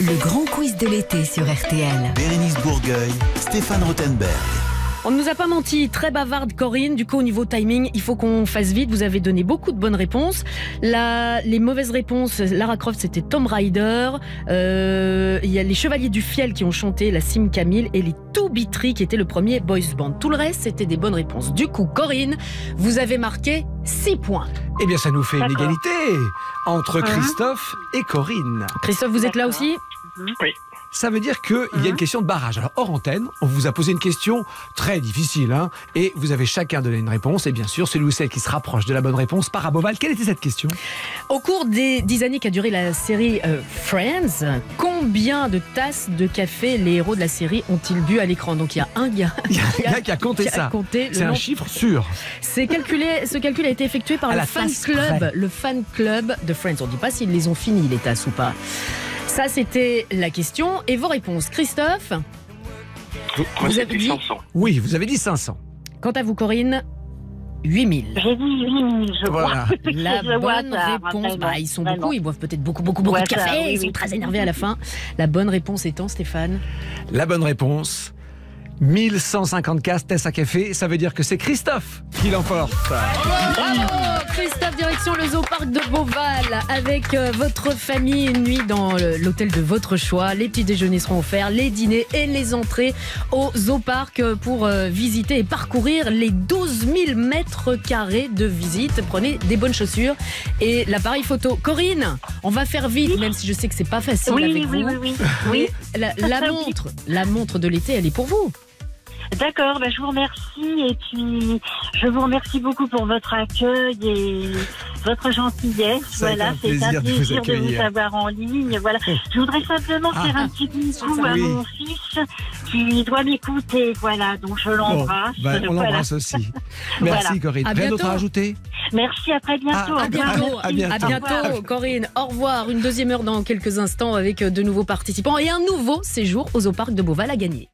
Le grand quiz de l'été sur RTL. Bérénice Bourgueil, Stéphane Rothenberg. On ne nous a pas menti, très bavarde Corinne. Du coup, au niveau timing, il faut qu'on fasse vite. Vous avez donné beaucoup de bonnes réponses. La- les mauvaises réponses, Lara Croft, c'était Tom Rider. Euh, Il y a les Chevaliers du Fiel qui ont chanté la Sim Camille et les Toubitry qui étaient le premier boys band. Tout le reste, c'était des bonnes réponses. Du coup, Corinne, vous avez marqué 6 points. Eh bien, ça nous fait une égalité entre Hein Christophe et Corinne. Christophe, vous êtes là aussi? Oui. Ça veut dire qu'il y a une question de barrage. Alors, hors antenne, on vous a posé une question très difficile, hein, et vous avez chacun donné une réponse, et bien sûr, celui ou celle qui se rapproche de la bonne réponse par à Beauval. Quelle était cette question? Au cours des dix années qu'a duré la série euh, Friends, combien de tasses de café les héros de la série ont-ils bu à l'écran? Donc il y a un gars, a qui a compté qui a ça. compté le C'est un chiffre sûr. C'est calculé, ce calcul a été effectué par À le fan club, près. le fan club de Friends. On ne dit pas s'ils les ont finis les tasses ou pas. Ça, c'était la question. Et vos réponses, Christophe Vous avez dit 500. Oui, vous avez dit 500. Quant à vous, Corinne 8000. J'ai dit 8000, je Voilà. La Je bonne réponse, bah, ils sont vraiment. beaucoup, ils boivent peut-être beaucoup, beaucoup, beaucoup Ouais, de ça, café, oui, ils sont très énervés à la fin. La bonne réponse étant, Stéphane La bonne réponse 1154 tasses à café, ça veut dire que c'est Christophe qui l'emporte. Bravo Christophe, direction le zoo parc de Beauval avec euh, votre famille une nuit dans l'hôtel de votre choix. Les petits déjeuners seront offerts, les dîners et les entrées au zoo parc pour euh, visiter et parcourir les 12 000 mètres carrés de visite. Prenez des bonnes chaussures et l'appareil photo. Corinne, on va faire vite, même si je sais que c'est pas facile Oui, avec oui, vous. oui, oui. Oui. La, montre, la montre de l'été, elle est pour vous. D'accord, ben, je vous remercie et puis je vous remercie beaucoup pour votre accueil et votre gentillesse. Ça voilà, un c'est plaisir un de vous plaisir de vous, avoir en ligne. Voilà, je voudrais simplement Ah, faire ah. un petit coucou à Oui. mon fils qui doit m'écouter. Voilà, donc je l'embrasse. Bon, bah, on Voilà. l'embrasse aussi. Merci Voilà. Corinne. À Rien d'autre à bientôt. rajouter? Merci, à très bientôt. Ah, Au À bientôt. À bientôt. À bientôt, Corinne. Au revoir. Une deuxième heure dans quelques instants avec de nouveaux participants et un nouveau séjour au zoo parc de Beauval à gagner.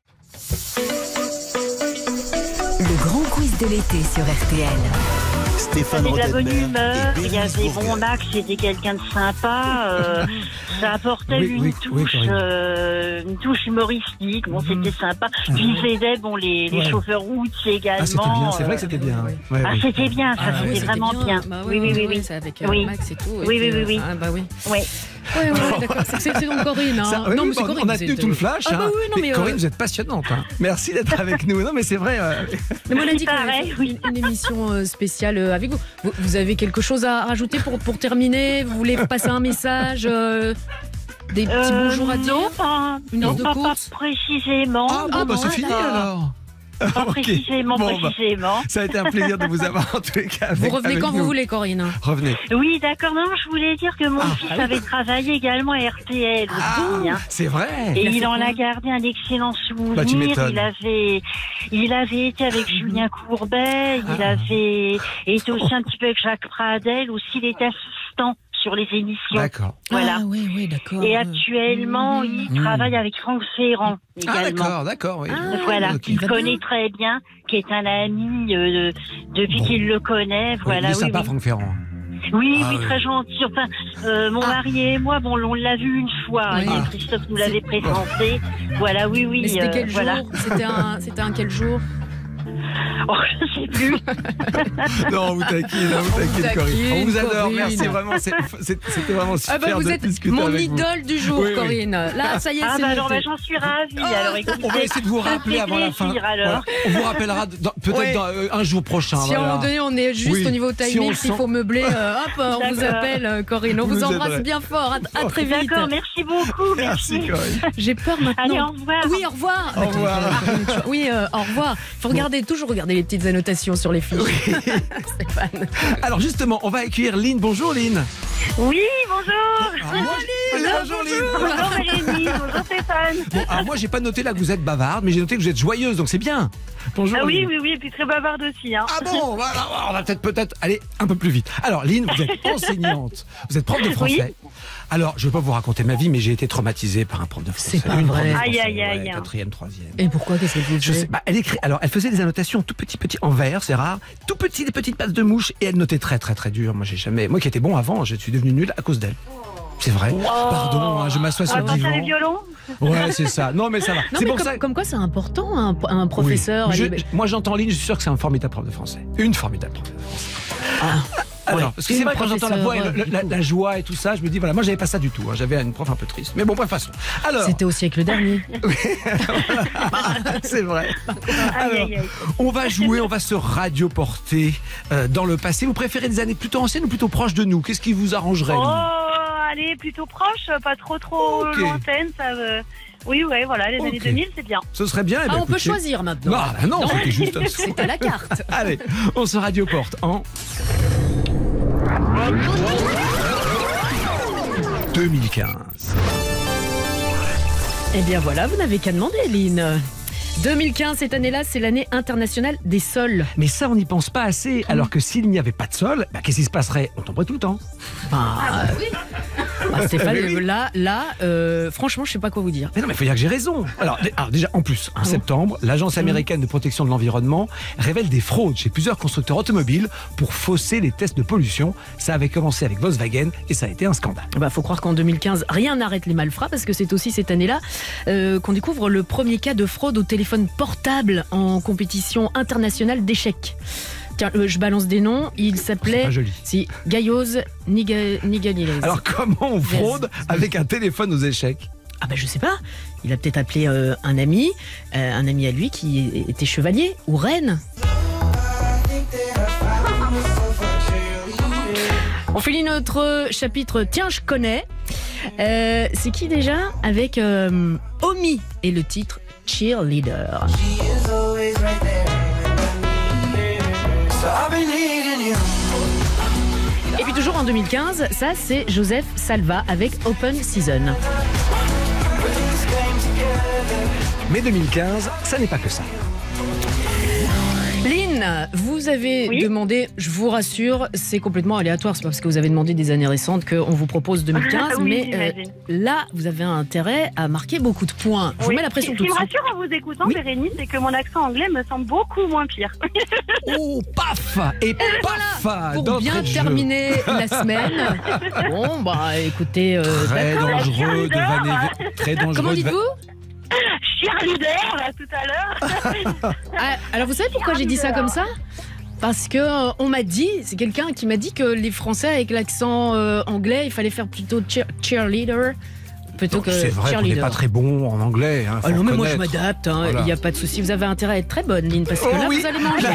Le grand quiz de l'été sur RTL. Stéphane de la bonne humeur, il y avait mon Max, c'était quelqu'un de sympa, euh, ça apportait Oui, une, oui, touche, euh, une touche humoristique, bon c'était sympa. Puis il aidait bon, les, les Ouais. chauffeurs routiers également. Ah, c'était bien, c'est euh, vrai que c'était bien. Ouais, Ah, oui. c'était bien, ça, Ah, c'était vraiment bien. Bah oui, oui, oui, oui. c'est avec euh, Oui. Max et tout. Oui, et oui, puis, oui, oui. euh, ah, bah oui. Oui. Ouais, d'accord. C'est- Corinne. Hein. Ça- oui, non, oui, mais c'est bon, Corinne. on a tenu tout le flash. Ah, bah hein. oui, non, mais, euh, Corinne, vous êtes passionnante. hein. Merci d'être avec nous. Non, mais c'est vrai. euh, Mais moi, on a dit qu'on Pareil, allait faire une, émission euh, spéciale euh, avec vous. vous. vous avez quelque chose à rajouter pour, pour terminer? Vous voulez passer un message euh, Des petits Euh, bonjours à dire? Non, pas, Une heure non, de pas, course? pas précisément. Ah, bon, non, bah, c'est fini alors. Pas précisément, Bon, bah, précisément. ça a été un plaisir de vous avoir en tous les cas. Vous revenez quand nous. vous voulez, Corinne. Revenez. Oui, d'accord. Non, je voulais dire que mon Ah, fils ah oui. avait travaillé également à RTL aussi. hein. C'est vrai. Et Il en a gardé un excellent souvenir. Bah, il avait, il avait été avec Julien Courbet. Il Ah. avait été aussi un petit peu avec Jacques Pradel. Aussi, il était assistant sur les émissions. D'accord. Voilà. Ah, oui, oui, d'accord. Et actuellement, il Mmh. travaille avec Franck Ferrand Ah, également. d'accord, d'accord. Oui. Ah, Voilà, qu'il connaît bien. très bien, qui est un ami euh, depuis Bon. qu'il le connaît. Voilà, il est oui, sympa, oui. Franck Ferrand. Oui, Ah, oui, très gentil. Enfin, euh, mon Ah. mari et moi, bon, on l'a vu une fois. Oui. et Ah. Christophe nous l'avait présenté. Voilà, oui, oui. Mais c'était euh, quel voilà. jour? C'était un, c'était un quel jour? Oh, je sais plus. Non, vous taquine, hein, vous taquine, Corinne. On vous adore, Corinne. merci vraiment. C'était vraiment super Ah bah vous de êtes discuter mon avec vous. idole du jour, Oui, oui. Corinne. Là, ça y est, Ah, c'est bah bah, j'en suis ravie. Oh, alors, écoutez, On va essayer de vous rappeler avant la fin. Voilà. On vous rappellera peut-être euh, un jour prochain. Si à un moment donné on est juste Oui. au niveau on timing, s'il sent. faut meubler, euh, hop, on vous appelle, euh, Corinne. On Vous embrasse bien fort. À, à très vite. D'accord, merci beaucoup. Merci. Corinne. J'ai peur Allez, maintenant. au revoir. Oui, au revoir. Au revoir. Oui, au revoir. Faut regarder, toujours regarder les petites annotations sur les fiches. Stéphane. Alors justement, on va accueillir Lynn. Bonjour Lynn. Oui, bonjour. Alors, moi, Bonjour Lynn. Bonjour Valérie, bonjour Stéphane. Bon, alors moi j'ai pas noté là que vous êtes bavarde, mais j'ai noté que vous êtes joyeuse, donc c'est bien. Bonjour. Ah oui, Lynn. oui, oui, et puis très bavarde aussi. Hein. Ah bon, voilà, on va peut-être peut-être aller un peu plus vite. Alors Lynn, vous êtes enseignante, vous êtes prof de français. Alors, je vais pas vous raconter ma vie, mais j'ai été traumatisé par un prof de français. C'est pas Une vrai. Aïe, aïe, aïe. ouais, Quatrième, troisième. Et pourquoi Qu'est-ce qu'elle sais, bah, elle écrit. Alors, elle faisait des annotations tout petit, petit en vert, c'est rare, tout petit, des petites pattes de mouche, et elle notait très, très, très dur. Moi, j'ai jamais, moi qui étais bon avant, je suis devenu nul à cause d'elle. C'est vrai. Pardon, hein, je m'assois sur On le divan. les violons Ouais, c'est ça. Non, mais ça va. Non, mais pour comme, ça. comme quoi c'est important un, professeur. Je- moi, j'entends Lynn, je suis sûr que c'est un formidable prof de français. Une formidable prof de français. Alors, Ouais. parce que c'est vrai, quand j'entends la voix, et le- professeure, le- la, la joie et tout ça, je me dis, voilà, moi, j'avais pas ça du tout. hein. J'avais une prof un peu triste. Mais bon, bref, façon. Alors, C'était au siècle dernier. c'est vrai. Aïe, Alors, aïe, aïe. on va jouer, on va se radioporter euh, dans le passé. Vous préférez des années plutôt anciennes ou plutôt proches de nous? Qu'est-ce qui vous arrangerait Oh, allez, plutôt proche, pas trop trop Ok. lointaine. Ça, euh, Oui, ouais, voilà, les années Ok. 2000, c'est bien. Ce serait bien. eh Ah, ben, on peut choisir maintenant. Non, bah non, c'était juste un C'est à la carte. Allez, on se radioporte en 2015. Eh bien voilà, vous n'avez qu'à demander, Lynn. 2015, cette année-là, c'est l'année internationale des sols. Mais ça, on n'y pense pas assez. Alors que s'il n'y avait pas de sol, bah, qu'est-ce qui se passerait? On tomberait tout le temps. Ah, Ah, Stéphane, Mais oui. là, là, euh, franchement, je sais pas quoi vous dire. Mais non, mais il faut dire que j'ai raison. Alors, dé- alors, déjà, en plus, en septembre, l'Agence américaine de protection de l'environnement révèle des fraudes chez plusieurs constructeurs automobiles pour fausser les tests de pollution. Ça avait commencé avec Volkswagen et ça a été un scandale. Bah, faut croire qu'en 2015, rien n'arrête les malfrats parce que c'est aussi cette année-là euh, qu'on découvre le premier cas de fraude au téléphone portable en compétition internationale d'échecs. Tiens, euh, je balance des noms. Il s'appelait. Si, Niga- Niganilez. Alors, comment on fraude avec un téléphone aux échecs? Ah ben je sais pas. Il a peut-être appelé euh, un ami, euh, un ami à lui qui était chevalier ou reine. On finit notre chapitre Tiens, je connais. Euh, c'est qui déjà? Avec euh, Omi et le titre Cheerleader. Et puis toujours en 2015, ça c'est Joseph Salva avec Open Season. Mais 2015, ça n'est pas que ça. Lynn, vous avez demandé, je vous rassure, c'est complètement aléatoire, c'est pas parce que vous avez demandé des années récentes qu'on vous propose 2015, Oui, mais euh, là, vous avez intérêt à marquer beaucoup de points. Je vous mets la pression Ce tout qui de me suite. rassure en vous écoutant, Oui. Bérénice, c'est que mon accent anglais me semble beaucoup moins pire. Oh, paf Et paf Pour d'entrée bien terminer la semaine. Bon, bah écoutez, euh, Très dangereux de vanner- très dangereux Comment dites-vous? Cheerleader, là, tout à l'heure. Ah, alors vous savez pourquoi j'ai dit ça comme ça? Parce que euh, on m'a dit, c'est quelqu'un qui m'a dit que les Français avec l'accent euh, anglais, il fallait faire plutôt cheer- cheerleader plutôt que C'est vrai qu'on n'est pas très bon en anglais. Hein, Ah non, mais moi je m'adapte, hein, il Voilà. n'y a pas de souci. Vous avez intérêt à être très bonne, Lynn, parce que Oh là oui. vous allez manger.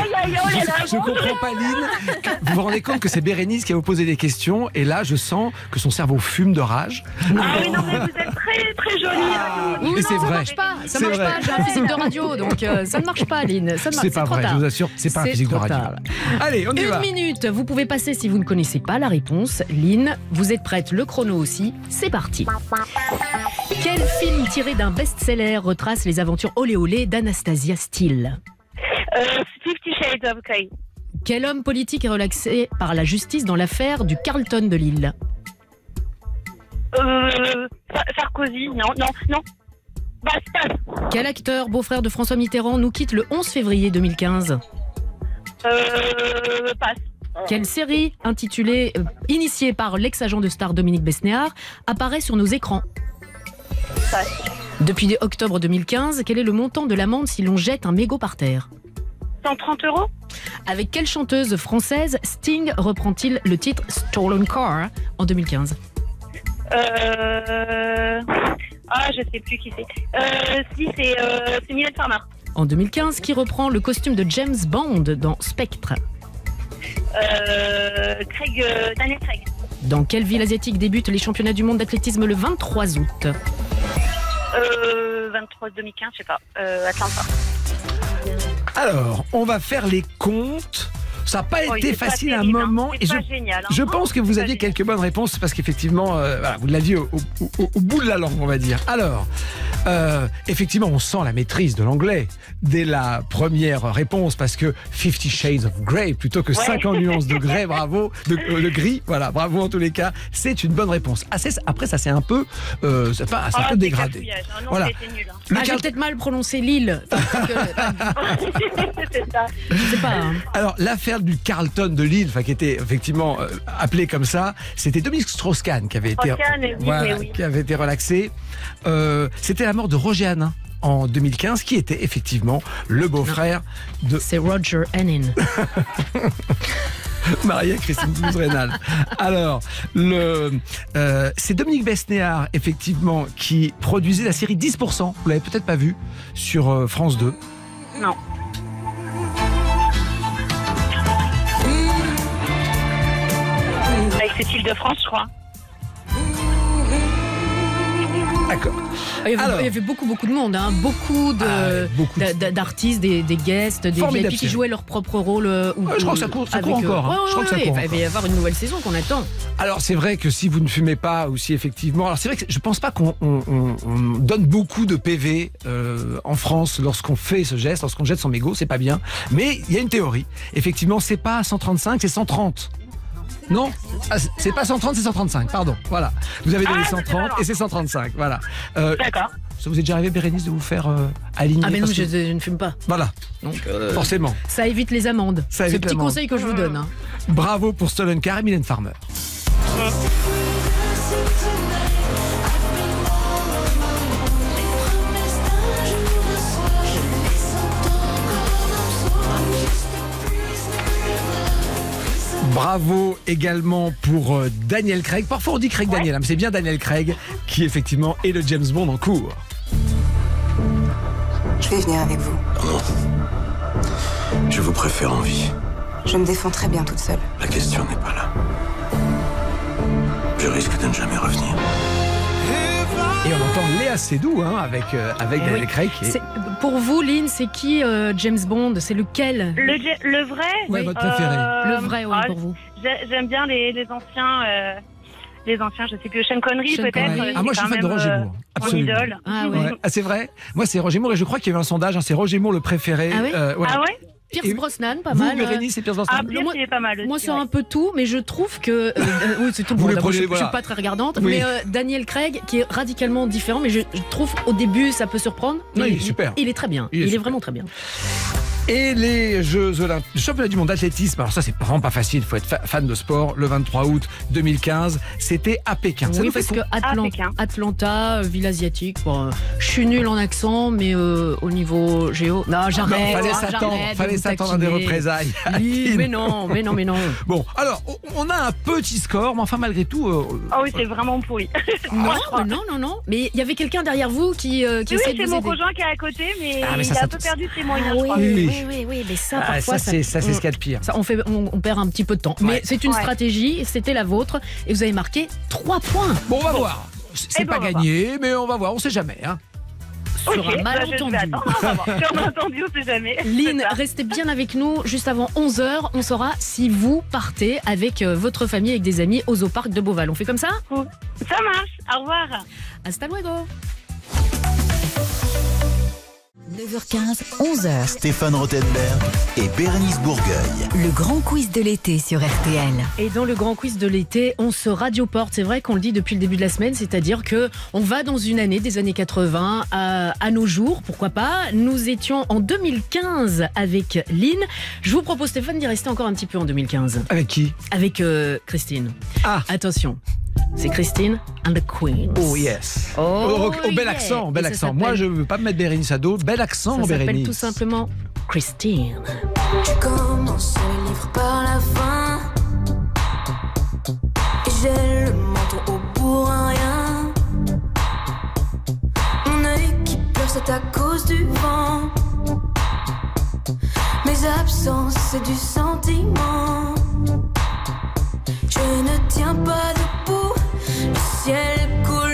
Je comprends pas, Lynn. Vous vous rendez compte que c'est Bérénice qui va vous poser des questions et là, je sens que son cerveau fume de rage. Ah oui, non, mais vous êtes très, très jolie. là. Oui, Mais non, c'est ça vrai. marche pas, ça C'est marche vrai. pas. J'ai un physique de radio, donc euh, ça ne marche pas, Lynn. Ça ne marche C'est pas vrai, tard. je vous assure, c'est pas un physique de radio. tard. Allez, on y Une va. minute, vous pouvez passer si vous ne connaissez pas la réponse. Lynn, vous êtes prête, le chrono aussi. C'est parti. Quel film tiré d'un best-seller retrace les aventures olé olé d'Anastasia Steele? Euh, Fifty Shades of Grey. Quel homme politique est relaxé par la justice dans l'affaire du Carlton de Lille? Euh, Sa- Sarkozy, non, non, non. Passe. Quel acteur, beau-frère de François Mitterrand, nous quitte le 11 février 2015 Euh, passe. Quelle série, intitulée euh, Initiée par l'ex-agent de star Dominique Besnéard, apparaît sur nos écrans Passe. Depuis octobre 2015, quel est le montant de l'amende si l'on jette un mégot par terre 130 euros Avec quelle chanteuse française Sting reprend-il le titre Stolen Car en 2015 Euh... Ah, je sais plus qui c'est. Euh, si, c'est euh, Mylène Farmer. En 2015, qui reprend le costume de James Bond dans Spectre Craig, euh, Daniel Craig. Dans quelle ville asiatique débutent les championnats du monde d'athlétisme le 23 août Euh, 23 2015, je sais pas. Euh, Atlanta. Alors, on va faire les comptes. Ça n'a pas Oh, été facile à un hein. moment. C'est et je, pas génial, hein. je Oh, pense que vous aviez quelques bonnes réponses parce qu'effectivement, euh, voilà, vous l'aviez au, au- au- au bout de la langue, on va dire. Alors, euh, effectivement, on sent la maîtrise de l'anglais dès la première réponse parce que 50 Shades of Grey plutôt que Ouais. 50 nuances de grey, bravo, de, euh, de gris, voilà, bravo en tous les cas. C'est une bonne réponse. Assez- après, ça c'est un peu, euh, c'est pas- c'est un Ah, peu c'est dégradé. cafouillage. Ah non, Voilà. c'était nul, hein. Le Ah, J'ai peut-être mal prononcé Lille. Que- c'est ça. je sais pas. hein. Alors, l'affaire du Carlton de Lille, enfin, qui était effectivement euh, appelé comme ça, c'était Dominique Strauss-Kahn qui avait été, Strauss-Kahn, oui, voilà, mais oui. qui avait été relaxé. Euh, c'était la mort de Roger Hanin en 2015, qui était effectivement le beau-frère de C'est Roger Hannin. Maria Christine Douze-Rénal. Alors, le, euh, c'est Dominique Besnéard, effectivement, qui produisait la série 10%. Vous l'avez peut-être pas vu sur France 2. Non. Avec Cécile de France, je crois. D'accord. Il y, avait, Alors. il y avait beaucoup, beaucoup de monde, hein. beaucoup de- Ah, beaucoup de- d'artistes, des, des guests, des VIP qui jouaient leur propre rôle. euh, ou- Ouais, je crois que ça ou- court- ça court eux. encore, hein. Ouais, Je crois que ça court Il va y avoir une nouvelle saison qu'on attend. Alors c'est vrai que si vous ne fumez pas ou si effectivement, alors c'est vrai que je pense pas qu'on on- on- on donne beaucoup de PV euh, en France lorsqu'on fait ce geste, lorsqu'on jette son mégot, c'est pas bien. Mais il y a une théorie. Effectivement, c'est pas 135, c'est 130. Non, Ah, c'est pas 130, c'est 135. Pardon. Voilà. Vous avez donné Ah, c'est 130 pas et c'est 135. Voilà. Euh, D'accord. ça vous est déjà arrivé, Bérénice, de vous faire euh, aligner Ah, mais non, je, ne fume pas. Voilà. Donc, euh, Forcément. Ça évite les amendes. Ça C'est le petit conseil que je vous donne. hein. Bravo pour Stolen Car et Mylène Farmer. Bravo également pour euh, Daniel Craig. Parfois on dit Craig Daniel, hein, mais c'est bien Daniel Craig qui effectivement est le James Bond en cours. Je vais venir avec vous. Je vous préfère en vie. Je me défends très bien toute seule. La question n'est pas là. Je risque de ne jamais revenir. Et on entend Léa Seydoux hein, avec, euh, avec Eh Daniel oui. Craig. Pour vous, Lynn, c'est qui euh, James Bond? C'est lequel? Le, vrai? Ouais, votre préféré. Le vrai, oui, ah, pour vous. j'ai- J'aime bien les, les anciens. euh, les anciens, je sais plus, Sean Connery peut-être. Euh, Ah, moi, je suis fan de Roger euh, Moore. Mon Absolument. idole. Ah Ouais. Ah, c'est vrai? Moi, c'est Roger Moore et je crois qu'il y a eu un sondage. hein, c'est Roger Moore le préféré. Ah oui Euh, ouais. Ah ouais? Pierce Et Brosnan, pas vous, mal. Bérénice, c'est Pierce Brosnan Ah, Pierce, moi- il est pas mal aussi. Moi, c'est ouais. un peu tout, mais je trouve que. euh, euh, oui, c'est tout les Moi, je, voilà. suis pas très regardante, Oui. mais euh, Daniel Craig, qui est radicalement différent, mais je, je trouve au début, ça peut surprendre. Non, mais il est super. Il est très bien. Il est Il est, super. vraiment très bien. Et les Jeux Olympiques, le championnat du monde d'athlétisme, alors ça c'est vraiment pas facile, il faut être fa- fan de sport, le 23 août 2015, c'était à Pékin. Ça oui, nous fait parce que Atlan- Pékin. Atlanta, euh, ville asiatique. Bon, euh, je suis nulle en accent, mais euh, au niveau géo. Non, j'arrête. fallait hein, s'attendre, fallait s'attendre à des représailles. Oui, mais non, mais non, mais non. Bon, alors on- a un petit score, mais enfin malgré tout, euh, Oh oui, c'est vraiment pourri. Non, mais non, non, non. Mais il y avait quelqu'un derrière vous qui, euh, qui Oui, c'est mon conjoint qui est à côté, mais, Ah, mais il ça a un peu perdu ses moyens, Ah je oui, crois. Oui. oui, mais ça, ah, parfois, ça c'est ça c'est ce qu'il y a de pire. Ça, on, fait, on, on perd un petit peu de temps. Ouais. Mais c'est une Ouais. stratégie, c'était la vôtre, et vous avez marqué 3 points Bon, on va voir. C'est Eh ben, pas gagné, mais on va voir, on sait jamais. Hein. sur Ok, un bah, malentendu. attendre, on va voir. Sur un malentendu, on sait jamais. Lynn, C'est ça. restez bien avec nous. Juste avant 11h, on saura si vous partez avec euh, votre famille, avec des amis, au zoo parc de Beauval. On fait comme ça? Ça marche. Au revoir. Hasta luego 9h15, 11h. Stéphane Rothenberg et Bérénice Bourgueil. Le grand quiz de l'été sur RTL. Et dans le grand quiz de l'été, on se radioporte. C'est vrai qu'on le dit depuis le début de la semaine, c'est-à-dire que on va dans une année des années 80 à, à nos jours, pourquoi pas. Nous étions en 2015 avec Lynn. Je vous propose, Stéphane, d'y rester encore un petit peu en 2015. Avec qui? Avec euh, Christine. Ah. Attention, c'est Christine and the Queens. Oh yes. Oh, oh, bel yeah. accent, bel accent. Moi, je veux pas me mettre Bérénice à dos. Bel accent, Ça s'appelle tout simplement Christine. Tu commences le livre par la fin. Et j'ai le menton au pour un rien. Mon œil qui pleure, c'est à cause du vent. Mes absences, c'est du sentiment. Je ne tiens pas debout. Le ciel coule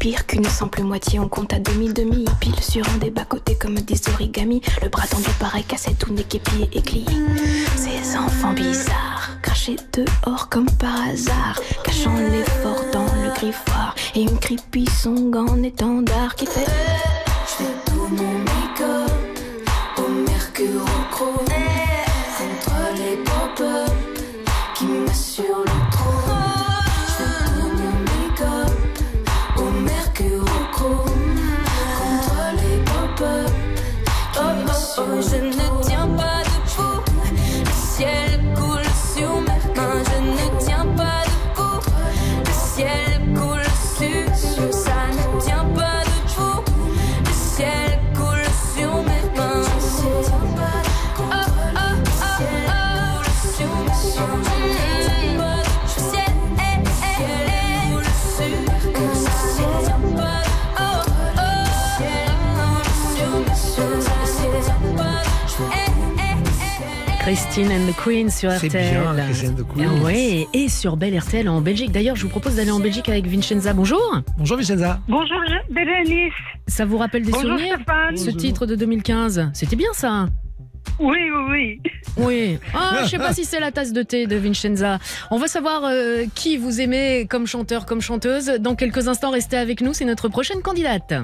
Pire qu'une simple moitié, on compte à demi-demi. Pile sur un des bas-côtés comme des origamis. Le bras tendu pareil cassé, tout nez pied et. Ces enfants bizarres, crachés dehors comme par hasard. Cachant l'effort dans le griffoir. Et une creepy song en étendard qui fait. Je tout mon make-up au mercure au chrome contre les pop-up qui m'assurent Christine and the Queen sur RTL. bien, Christine and the Queen. Oui, et sur Belle RTL en Belgique. D'ailleurs, je vous propose d'aller en Belgique avec Vincenza. Bonjour. Bonjour Vincenza. Bonjour, Bérénice. Ça vous rappelle des Bonjour, souvenirs Stéphane. Ce Bonjour. titre de 2015, c'était bien ça. Oui, oui, oui. Oui. Ah, je sais pas si c'est la tasse de thé de Vincenza. On va savoir euh, qui vous aimez comme chanteur, comme chanteuse. Dans quelques instants, restez avec nous. C'est notre prochaine candidate.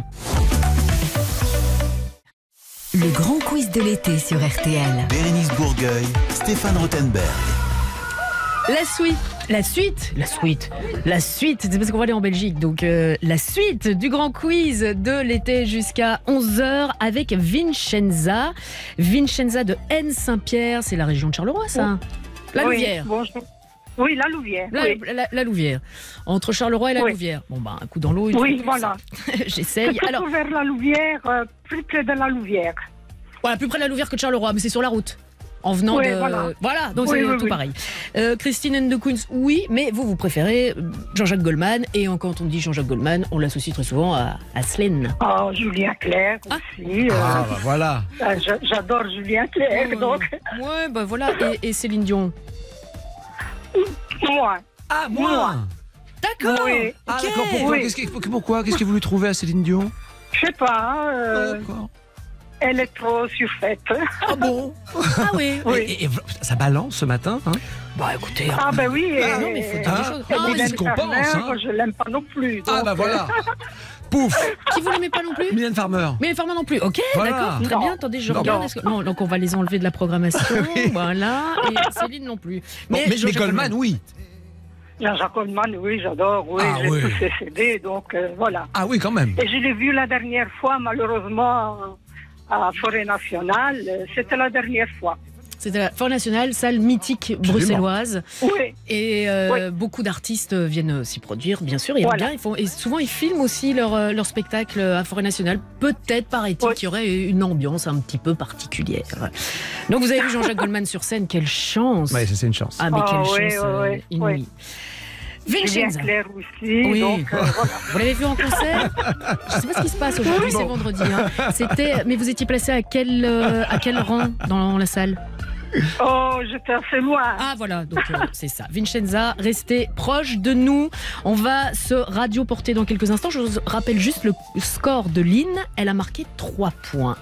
Le grand quiz de l'été sur RTL. Bérénice Bourgueil, Stéphane Rothenberg. La suite, la suite, la suite, la suite, c'est parce qu'on va aller en Belgique. Donc, euh, la suite du grand quiz de l'été jusqu'à 11h avec Vincenza. Vincenza de N-Saint-Pierre, c'est la région de Charleroi, ça La Oui, Louvière. bonjour. Oui, la Louvière. La, oui. la- la Louvière. Entre Charleroi et la Oui. Louvière. Bon, bah, un coup dans l'eau. une Oui, fois. voilà. J'essaye. Alors, vers la Louvière, euh, plus près de la Louvière. voilà, plus près de la Louvière que de Charleroi, mais c'est sur la route. En venant Oui, de. voilà. donc Oui, c'est oui, tout oui. pareil. Euh, Christine and the Queens, oui, mais vous, vous préférez Jean-Jacques Goldman. Et en- quand on dit Jean-Jacques Goldman, on l'associe très souvent à, à. Oh, Julien Clerc aussi. euh, Ah, bah voilà. j'a- J'adore Julien Clerc, donc. Ouais, bah voilà. Et, et Céline Dion Moi. Ah, moi D'accord Oui. Ah, d'accord. Pourquoi Oui. Qu'est-ce que, pourquoi Qu'est-ce que vous lui trouvez à Céline Dion Je sais pas. euh, elle est trop surfaite. Ah bon Ah oui. Oui. Et, et- et ça balance ce matin hein Bah écoutez. Ah ben oui. Ah, non, mais faut dire des choses. pense, Farmer, hein. Je l'aime pas non plus. Ah bah voilà euh, Pouf Qui vous l'aimez pas non plus Mylène Farmer Mais les Farmer non plus. Ok, Voilà. d'accord, très Non. bien. Attendez, je Non. regarde. Que- Non, donc on va les enlever de la programmation. Voilà. Et Céline non plus. Bon, mais, mais Jean-Jacques Goldman, oui Jean-Jacques Goldman, oui, j'adore. Oui, Ah j'ai oui. tous ses CD, donc euh, voilà. Ah oui, quand même Et je l'ai vu la dernière fois, malheureusement, à Forêt Nationale. Euh, C'était la dernière fois. C'était la Forêt Nationale, salle mythique bruxelloise. Oui. Et euh, beaucoup d'artistes viennent s'y produire, bien sûr. Et, Voilà. bien, ils font, et souvent, ils filment aussi leur, euh, leur spectacle à Forêt Nationale. Peut-être, paraît-il, qu'il y aurait une ambiance un petit peu particulière. Donc, vous avez vu Jean-Jacques Goldman sur scène. Quelle chance ça, c'est une chance. Ah, mais Ah, quelle oui, chance oui, euh, oui, inouïe. Vincenza. Clerc aussi. Oui. Donc, euh, voilà. Vous l'avez vu en concert Je sais pas ce qui se passe aujourd'hui, c'est vendredi. hein. C'était, mais vous étiez placé à quel, euh, à quel rang dans la salle? Oh, j'étais assez loin. Ah voilà, donc euh, c'est ça. Vincenza, restez proche de nous. On va se radioporter dans quelques instants. Je vous rappelle juste le score de Lynn. Elle a marqué 3 points.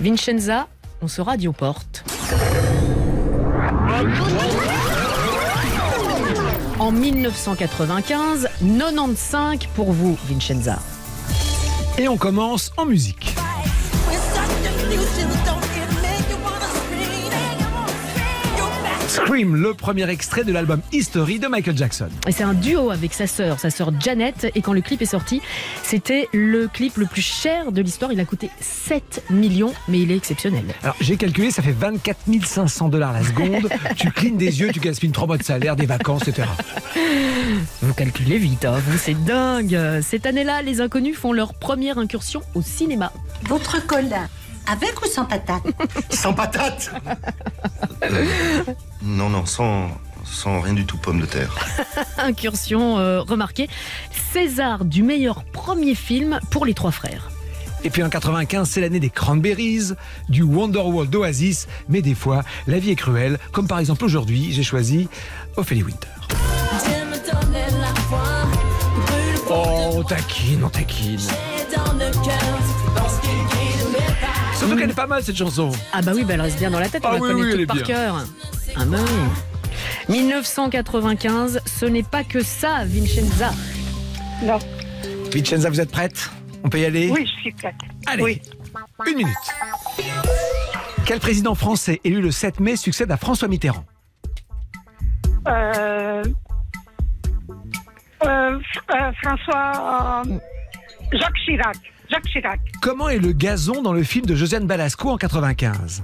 Vincenza, on se radioporte. En 1995, 95 pour vous, Vincenza. Et on commence en musique. Scream, le premier extrait de l'album History de Michael Jackson. Et c'est un duo avec sa sœur, sa sœur Janet. Et quand le clip est sorti, c'était le clip le plus cher de l'histoire. Il a coûté 7 millions, mais il est exceptionnel. Alors j'ai calculé, ça fait 24 500 dollars la seconde. tu clignes des yeux, tu gaspilles trois mois de salaire, des vacances, etc. Vous calculez vite, hein, vous, c'est dingue. Cette année-là, les inconnus font leur première incursion au cinéma. Votre cola, avec ou sans patate Sans patate Non, non, sans, sans rien du tout, pomme de terre. Incursion euh, remarquée. César du meilleur premier film pour les trois frères. Et puis en 95, c'est l'année des Cranberries, du Wonderwall d'Oasis, mais des fois, la vie est cruelle, comme par exemple aujourd'hui, j'ai choisi Ophélie Winter. Oh, on taquine, on taquine. Surtout qu'elle est pas mal cette chanson. Ah bah oui, bah elle reste bien dans la tête, on Ah la oui, connaît toute est par cœur. Ah bah oui. 1995, ce n'est pas que ça, Vincenza. Non. Vincenza, vous êtes prête? On peut y aller? Oui, je suis prête. Allez, Oui. une minute. Quel président français élu le 7 mai succède à François Mitterrand? Euh, euh, euh, François. euh, Jacques Chirac. Jacques Chirac. Comment est le gazon dans le film de Josiane Balasco en 95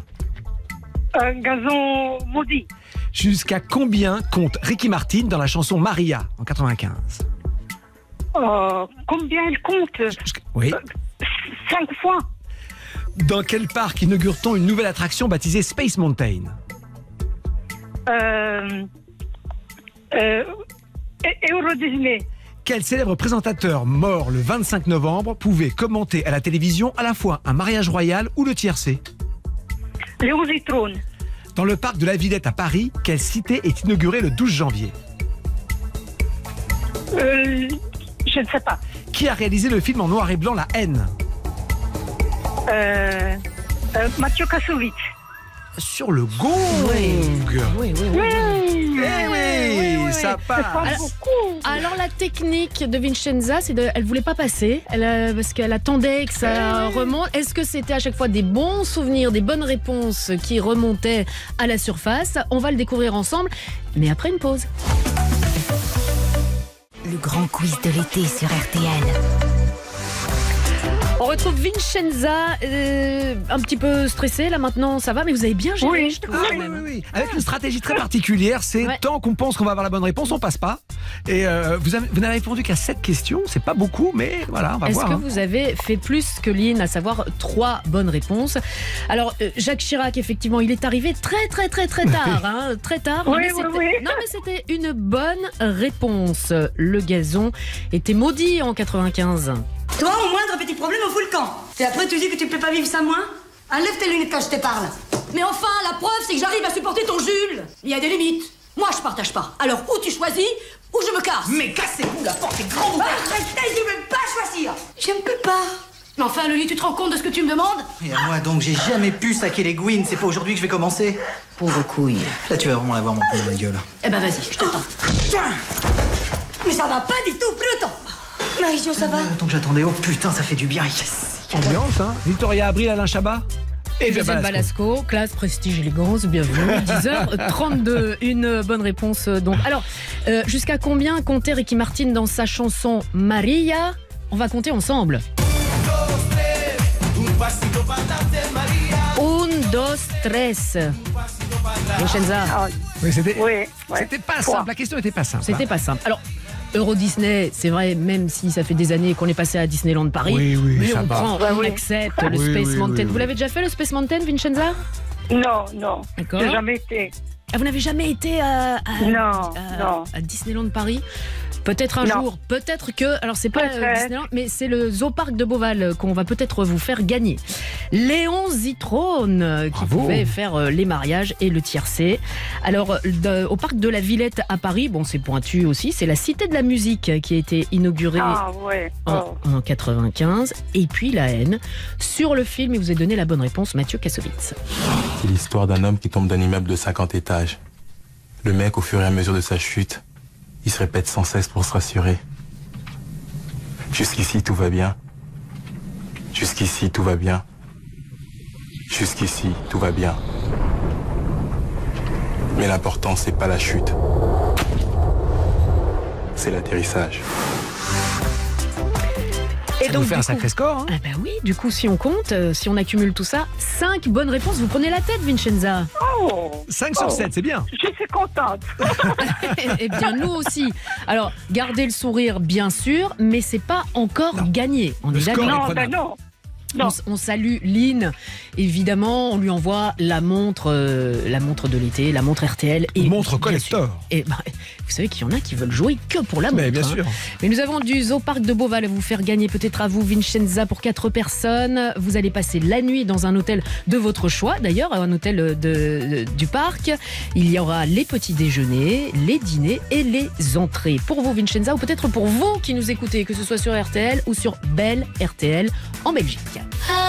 Un gazon maudit. Jusqu'à combien compte Ricky Martin dans la chanson Maria en 95 Euh, combien il compte? Oui. Cinq fois. Dans quel parc inaugure-t-on une nouvelle attraction baptisée Space Mountain? Euh, euh, Euro Disney. Quel célèbre présentateur mort le 25 novembre pouvait commenter à la télévision à la fois un mariage royal ou le tiercé? Léo Zitrone. Dans le parc de la Villette à Paris, quelle cité est inaugurée le 12 janvier? Euh, je ne sais pas. Qui a réalisé le film en noir et blanc La haine? Euh, euh, Mathieu Kassovitz. Sur le gong. Oui, oui, oui. Eh oui, ça part. Alors, alors, la technique de Vincenza, c'est de, elle voulait pas passer, elle, parce qu'elle attendait que ça remonte. Est-ce que c'était à chaque fois des bons souvenirs, des bonnes réponses qui remontaient à la surface? On va le découvrir ensemble, mais après une pause. Le grand quiz de l'été sur RTL. On retrouve Vincenza, euh, un petit peu stressée là maintenant, ça va, mais vous avez bien géré. je trouve, oui, même. oui, oui. Avec une stratégie très particulière, c'est Ouais. tant qu'on pense qu'on va avoir la bonne réponse, on passe pas. Et euh, vous, avez- vous n'avez répondu qu'à 7 questions, c'est pas beaucoup, mais voilà, on va Est-ce voir. que hein. vous avez fait plus que Lynn, à savoir trois bonnes réponses? Alors, euh, Jacques Chirac, effectivement, il est arrivé très, très, très, très tard. hein, très tard. Oui, mais. Non, mais c'était une bonne réponse. Le gazon était maudit en 95. Toi, au moindre petit problème, on fout le camp. Et après, tu dis que tu peux pas vivre sans moi Enlève tes lunettes quand je te parle. Mais enfin, la preuve, c'est que j'arrive à supporter ton Jules. Il y a des limites. Moi, je partage pas. Alors, ou tu choisis, ou je me casse. Mais cassez-vous, la porte est grande ouverte. Arrêtez, je veux pas choisir. Je ne peux pas. Mais enfin, Loli, tu te rends compte de ce que tu me demandes? Et à moi donc, j'ai jamais pu saquer les Gwyn, c'est pas aujourd'hui que je vais commencer. Pauvre couille. Là, tu vas vraiment l'avoir, mon pauvre gueule. Eh ben, vas-y, je t'attends. Tiens Mais ça va pas du tout, Pluton Marie-Jo, ça va Tant que j'attendais, oh putain, ça fait du bien. Yes. Ambiance, hein Victoria Abril, Alain Chabat et Deuxième Balasco. Balasco, classe, prestige, élégance, bienvenue. 10h32, une bonne réponse euh, donc. Alors, euh, jusqu'à combien comptait Ricky Martin dans sa chanson Maria? On va compter ensemble. Un, dos, tres. Vincenza. Oui, c'était Oui, c'était pas simple, la question était pas simple. C'était pas simple. Alors, Euro Disney, c'est vrai, même si ça fait des années qu'on est passé à Disneyland Paris, Oui, oui, mais ça on va. prend, Ouais, on oui. accepte le Oui, Space oui, Mountain. oui, Vous l'avez déjà fait le Space Mountain, Vincenza? Non, non. D'accord. J'ai jamais été. Ah, vous n'avez jamais été à, à- Non, à- non. à Disneyland Paris? Peut-être un Non. jour, peut-être que, alors c'est pas euh. Disneyland, mais c'est le Zoo Park de Beauval euh, qu'on va peut-être vous faire gagner. Léon Zitrone, euh, qui Bravo. pouvait faire euh, les mariages et le tiercé. Alors, de- au parc de la Villette à Paris, bon, c'est pointu aussi, c'est la Cité de la musique qui a été inaugurée Ah, ouais. en, Oh. en 95. Et puis la haine. Sur le film, il vous a donné la bonne réponse, Mathieu Kassovitz. C'est l'histoire d'un homme qui tombe d'un immeuble de 50 étages. Le mec, au fur et à mesure de sa chute, il se répète sans cesse pour se rassurer. Jusqu'ici, tout va bien. Jusqu'ici, tout va bien. Jusqu'ici, tout va bien. Mais l'important, c'est pas la chute. C'est l'atterrissage. Ça nous fait du un sacré score. hein. Ah bah oui, du coup, si on compte, euh, si on accumule tout ça, 5 bonnes réponses, vous prenez la tête, Vincenza. Oh. 5 sur Oh. 7, c'est bien. Je suis contente. Eh bien, nous aussi. Alors, gardez le sourire, bien sûr, mais c'est pas encore gagné. On Le est d'accord. Non, ben non. On, s- on salue Lynn, évidemment, on lui envoie la montre, euh, la montre de l'été, la montre RTL. Et Montre bien collector. sûr- Et bah, vous savez qu'il y en a qui veulent jouer que pour la montre. Mais bien hein. sûr. Mais nous avons du Zoo Parc de Beauval à vous faire gagner, peut-être à vous, Vincenza, pour quatre personnes. Vous allez passer la nuit dans un hôtel de votre choix, d'ailleurs, un hôtel de, de- du parc. Il y aura les petits déjeuners, les dîners et les entrées. Pour vous, Vincenza, ou peut-être pour vous qui nous écoutez, que ce soit sur RTL ou sur Belle RTL en Belgique. I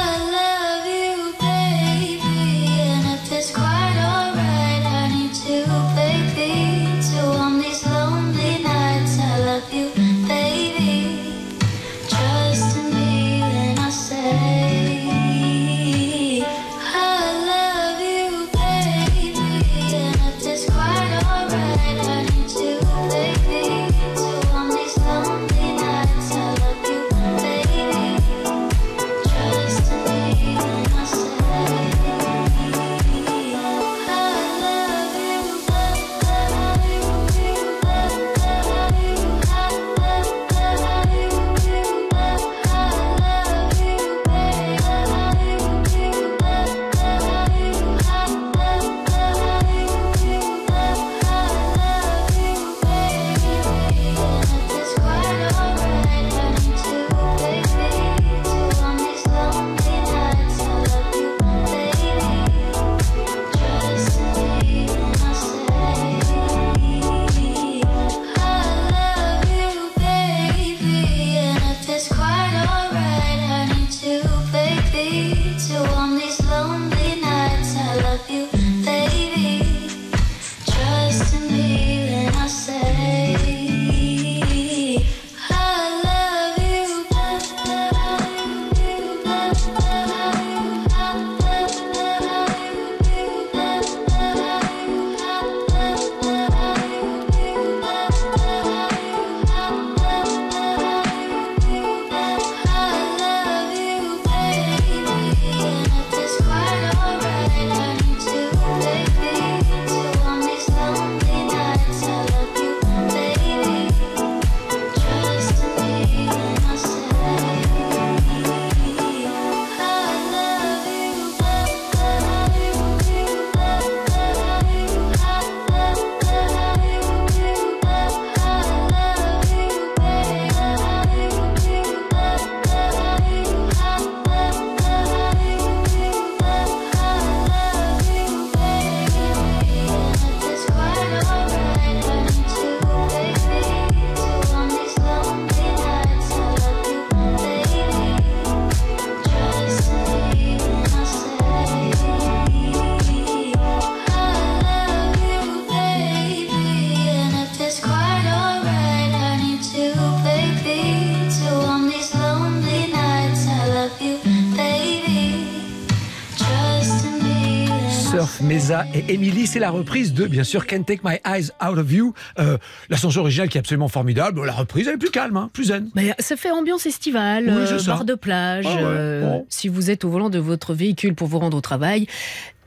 Et Emily. C'est la reprise de, bien sûr, Can't Take My Eyes Out of You. Euh, la chanson originale qui est absolument formidable. La reprise, elle est plus calme, hein, plus zen. Mais ça fait ambiance estivale, Oui, euh, bar de plage. Ah ouais, euh, bon. Si vous êtes au volant de votre véhicule pour vous rendre au travail,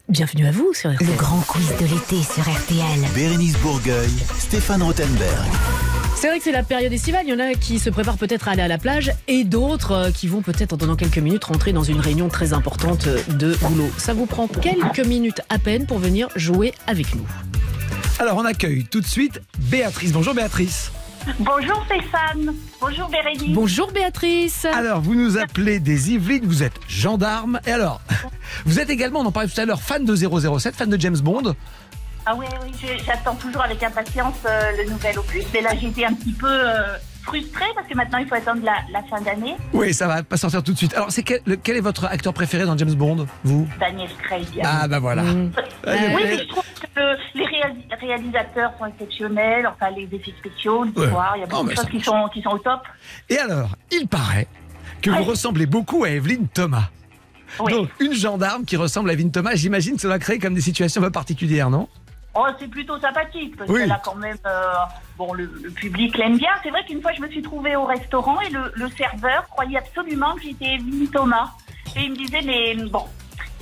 bienvenue à vous sur RTL. Le grand quiz de l'été sur RTL. Bérénice Bourgueil, Stéphane Rothenberg. C'est vrai que c'est la période estivale. Il y en a qui se préparent peut-être à aller à la plage et d'autres euh, qui vont peut-être dans quelques minutes rentrer dans une réunion très importante de boulot. Ça vous prend quelques minutes à peine pour venir jouer avec nous. Alors, on accueille tout de suite Béatrice. Bonjour Béatrice. Bonjour Stéphane. Bonjour Bérénice. Bonjour Béatrice. Alors, vous nous appelez des Yvelines, vous êtes gendarme. Et alors, vous êtes également, on en parlait tout à l'heure, fan de 007, fan de James Bond. Ah oui, oui, j'attends toujours avec impatience euh, le nouvel opus. Mais là, été un petit peu euh, frustrée parce que maintenant, il faut attendre la, la fin d'année. Oui, ça va pas sortir tout de suite. Alors, c'est quel, le- quel est votre acteur préféré dans James Bond, vous? Daniel Craig. Ah, bah voilà. Oui, Euh, mais je trouve que les réalis- réalisateurs sont exceptionnels. Enfin, les effets spéciaux, l'histoire, il y a Non, beaucoup de choses qui sont, qui sont au top. Et alors, il paraît que vous ressemblez beaucoup à Evelyne Thomas. Donc, une gendarme qui ressemble à Evelyne Thomas, j'imagine que ça va créer comme des situations un peu particulières, non? Oh, c'est plutôt sympathique parce Oui. que là, quand même, euh, bon, le, le public l'aime bien. C'est vrai qu'une fois, je me suis trouvée au restaurant et le, le serveur croyait absolument que j'étais Evelyne Thomas. Et il me disait, mais bon,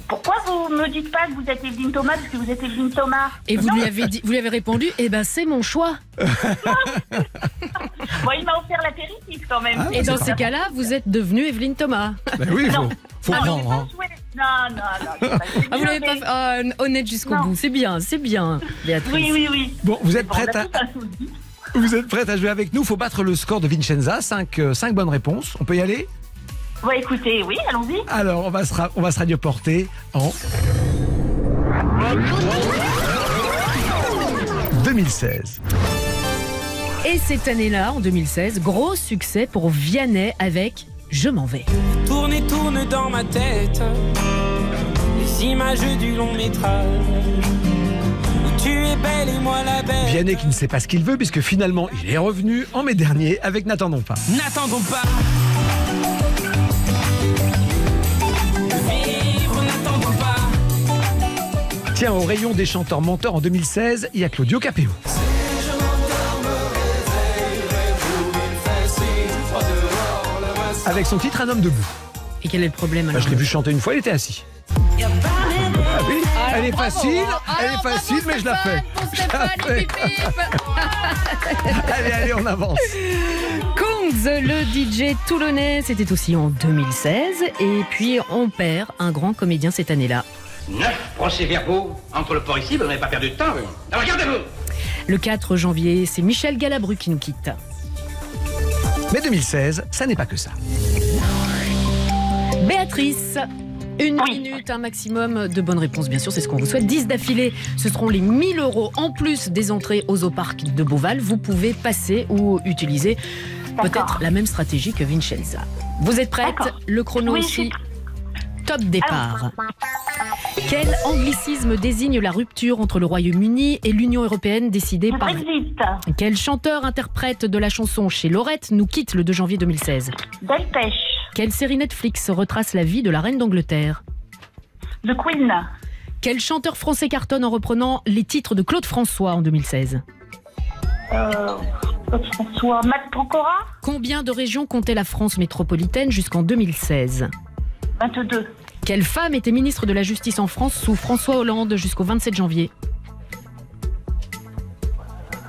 pourquoi vous me dites pas que vous êtes Evelyne Thomas parce que vous êtes Evelyne Thomas? Et vous Non. lui avez dit, vous lui avez répondu, eh ben c'est mon choix. Bon, il m'a offert l'apéritif quand même. et dans ces cas-là, vous êtes devenue Evelyne Thomas. Ben oui, faut, faut Non, prendre. hein. Non, non, non. pas. Ah, vous l'avez pas fait ah, honnête jusqu'au bout. C'est bien, c'est bien, Béatrice. Oui, oui, oui. Bon, vous êtes Bon, prête à, vous êtes prête à jouer avec nous Faut battre le score de Vincenza. 5 bonnes réponses. On peut y aller? Bon, écoutez, oui, allons-y. Alors, on va se, ra- on va se radioporter en 2016. Et cette année-là, en 2016, gros succès pour Vianney avec Je m'en vais. Tourne et tourne dans ma tête les images du long métrage. Où tu es belle et moi la belle. Vianney qui ne sait pas ce qu'il veut, puisque finalement, il est revenu en mai dernier avec N'attendons pas. N'attendons pas. Vivre, n'attendons pas. Tiens, au rayon des chanteurs menteurs en 2016, il y a Claudio Capéo. Avec son titre Un homme debout. Et quel est le problème Bah, alors je l'ai vu chanter une fois, il était assis. Ah oui, elle est facile, elle est facile, mais je la fais. Je la fais. allez, allez, on avance. Kungs, le DJ toulonnais, c'était aussi en 2016. Et puis, on perd un grand comédien cette année-là. Neuf procès-verbaux entre le port ici, vous n'avez pas perdu de temps. Alors, Regardez-vous Le 4 janvier, c'est Michel Galabru qui nous quitte. Mais 2016, ça n'est pas que ça. Béatrice, une minute, un maximum de bonnes réponses, bien sûr, c'est ce qu'on vous souhaite. 10 d'affilée, ce seront les 1000 euros en plus des entrées aux zoo parc de Beauval. Vous pouvez passer ou utiliser peut-être la même stratégie que Vincenza. Vous êtes prête Le chrono Oui, aussi. Top départ. Quel anglicisme désigne la rupture entre le Royaume-Uni et l'Union européenne décidée par... Brexit. Quel chanteur interprète de la chanson chez Lorette nous quitte le 2 janvier 2016 Delpech. Quelle série Netflix retrace la vie de la reine d'Angleterre The Queen. Quel chanteur français cartonne en reprenant les titres de Claude François en 2016 Euh, François. Matt Pokora. Combien de régions comptait la France métropolitaine jusqu'en 2016 22. Quelle femme était ministre de la Justice en France sous François Hollande jusqu'au 27 janvier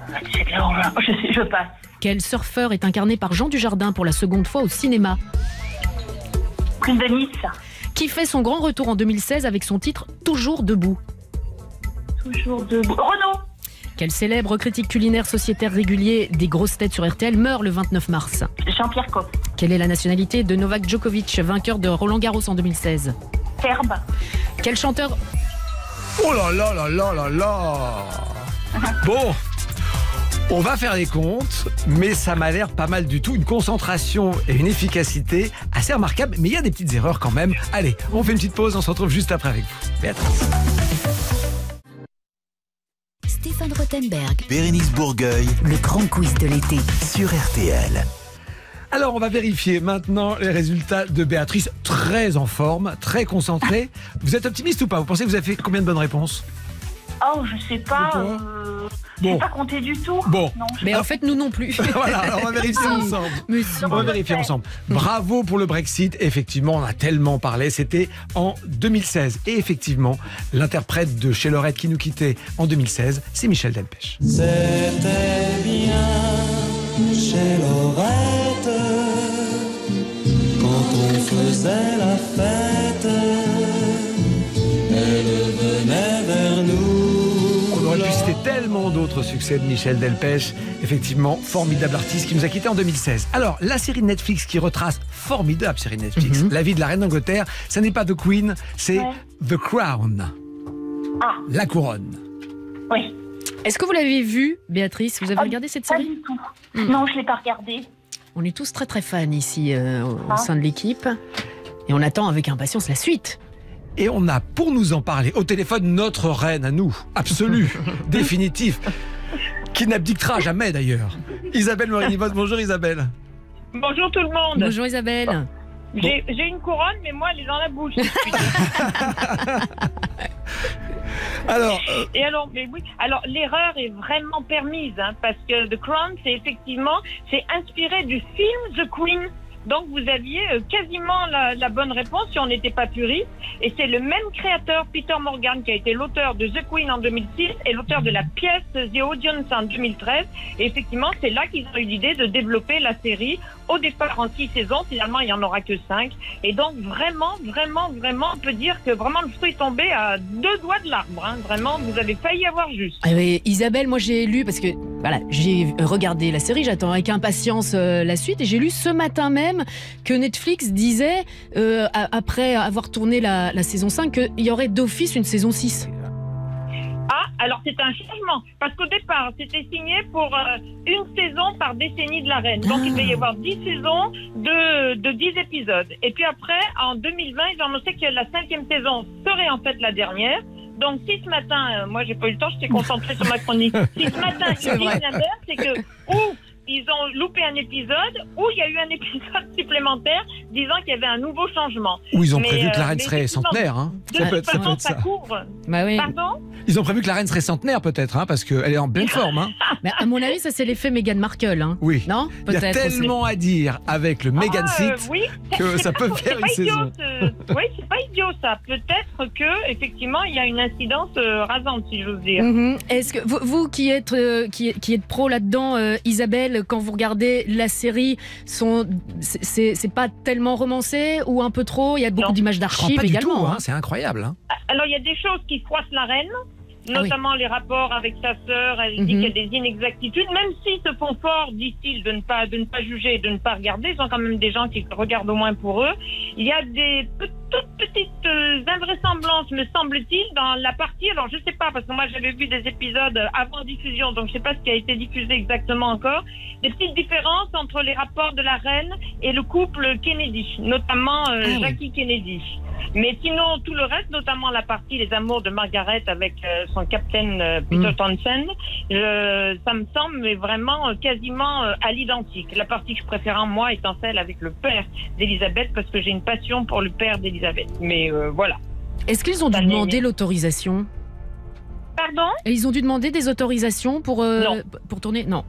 Je, sais, je passe. Quel surfeur est incarné par Jean Dujardin pour la seconde fois au cinéma Prime de Nice. Qui fait son grand retour en 2016 avec son titre Toujours debout Toujours debout. Renault. Quel célèbre critique culinaire sociétaire régulier des grosses têtes sur RTL meurt le 29 mars? Jean-Pierre Coff. Quelle est la nationalité de Novak Djokovic, vainqueur de Roland Garros en 2016 Serbe. Quel chanteur? Oh là là là là là là Bon, on va faire les comptes, mais ça m'a l'air pas mal du tout. Une concentration et une efficacité assez remarquables, mais il y a des petites erreurs quand même. Allez, on fait une petite pause, on se retrouve juste après avec vous. Béatrice. Stéphane Rothenberg. Bérénice Bourgueil. Le grand quiz de l'été. Sur RTL. Alors, on va vérifier maintenant les résultats de Béatrice. Très en forme, très concentrée. Vous êtes optimiste ou pas? Vous pensez que vous avez fait combien de bonnes réponses? Oh, je sais pas. Euh, Bon. Pas compté du tout. Bon. Non, Mais en fait, nous non plus. voilà, alors on va vérifier ensemble. On va vérifier ensemble. Bravo pour le Brexit. Effectivement, on a tellement parlé. C'était en 2016. Et effectivement, l'interprète de Chez Lorette qui nous quittait en 2016, c'est Michel Delpech. C'était bien chez Lorette quand on faisait la fête. Tellement d'autres succès de Michel Delpech. Effectivement, formidable artiste qui nous a quittés en 2016. Alors, la série Netflix qui retrace, formidable série Netflix, la vie de la reine d'Angleterre, ce n'est pas The Queen, c'est The Crown. Ah. La couronne. Oui. Est-ce que vous l'avez vu, Béatrice? Vous avez regardé cette Pas série du tout. Hmm. Non, je l'ai pas regardé. On est tous très très fans ici euh, au, au Ah. sein de l'équipe. Et on attend avec impatience la suite. Et on a, pour nous en parler, au téléphone notre reine à nous, absolue, définitive, qui n'abdiquera jamais d'ailleurs. Isabelle Morini-Vos, bonjour Isabelle. Bonjour tout le monde. Bonjour Isabelle. J'ai j'ai une couronne, mais moi, elle est dans la bouche. Alors, euh, Et alors, mais oui, alors l'erreur est vraiment permise, hein, parce que The Crown, c'est effectivement, c'est inspiré du film The Queen. Donc vous aviez euh, quasiment la, la bonne réponse si on n'était pas puriste. Et c'est le même créateur, Peter Morgan, qui a été l'auteur de The Queen en 2006 et l'auteur de la pièce The Audience en 2013. Et effectivement, c'est là qu'ils ont eu l'idée de développer la série. Au départ en six saisons, finalement il n'y en aura que cinq. Et donc vraiment, vraiment, vraiment, on peut dire que vraiment le fruit est tombé à deux doigts de l'arbre. hein. Vraiment, vous avez failli avoir juste. Ah oui, Isabelle, moi j'ai lu parce que voilà, j'ai regardé la série, j'attends avec impatience euh, la suite et j'ai lu ce matin même que Netflix disait euh, après avoir tourné la, la saison 5 qu'il y aurait d'office une saison 6. Ah, alors c'est un changement. Parce qu'au départ, c'était signé pour euh, une saison par décennie de la reine. Donc il devait y avoir 10 saisons de, de 10 épisodes. Et puis après, en 2020, ils ont annoncé que la cinquième saison serait en fait la dernière. Donc si ce matin, euh, moi j'ai pas eu le temps, j'étais concentrée sur ma chronique. Si ce matin C'est disent vrai. l'inverse, c'est que ou ils ont loupé un épisode, ou il y a eu un épisode supplémentaire disant qu'il y avait un nouveau changement. Ou ils ont Mais, prévu que la euh, reine serait centenaire. Hein. De Ça peut être- ça peut être ça ça. couvre. Bah oui. Pardon Ils ont prévu que la reine serait centenaire peut-être, hein, parce qu'elle est en pleine forme. Hein. Mais à mon avis, ça c'est l'effet Meghan Markle. Hein. Oui. Non Il y a aussi. tellement à dire avec le Meghan Ah, euh, oui. que ça peut C'est faire une pas idiot, saison. ce- Oui, c'est pas idiot ça. Peut-être que effectivement il y a une incidence euh, rasante, si j'ose dire. Mhm. Est-ce que vous, vous qui êtes euh, qui, qui êtes pro là-dedans, euh, Quand vous regardez la série, sont c'est- pas tellement romancé ou un peu trop? Il y a beaucoup d'images d'archives également. tout, hein. hein, c'est incroyable. hein. Alors il y a des choses qui froissent la reine. Ah oui. Notamment les rapports avec sa sœur, elle dit Mhm. qu'il y a des inexactitudes, même s'ils se font fort, dit-il, de ne pas de ne pas juger, et de ne pas regarder, ils sont quand même des gens qui regardent au moins pour eux. Il y a des pe- toutes petites euh, invraisemblances, me semble-t-il, dans la partie. Alors je sais pas parce que moi j'avais vu des épisodes avant diffusion, donc je sais pas ce qui a été diffusé exactement encore. Des petites différences entre les rapports de la reine et le couple Kennedy, notamment euh, Ah oui. Jackie Kennedy. Mais sinon, tout le reste, notamment la partie Les Amours de Margaret avec euh, son capitaine euh, Peter Mm. Townsend, je- ça me semble mais vraiment quasiment à l'identique. La partie que je préfère, moi, étant celle avec le père d'Elisabeth, parce que j'ai une passion pour le père d'Elisabeth. Mais euh, voilà. Est-ce qu'ils ont dû demander l'autorisation? Pardon? Et Ils ont dû demander des autorisations pour euh, Non. pour tourner? Non.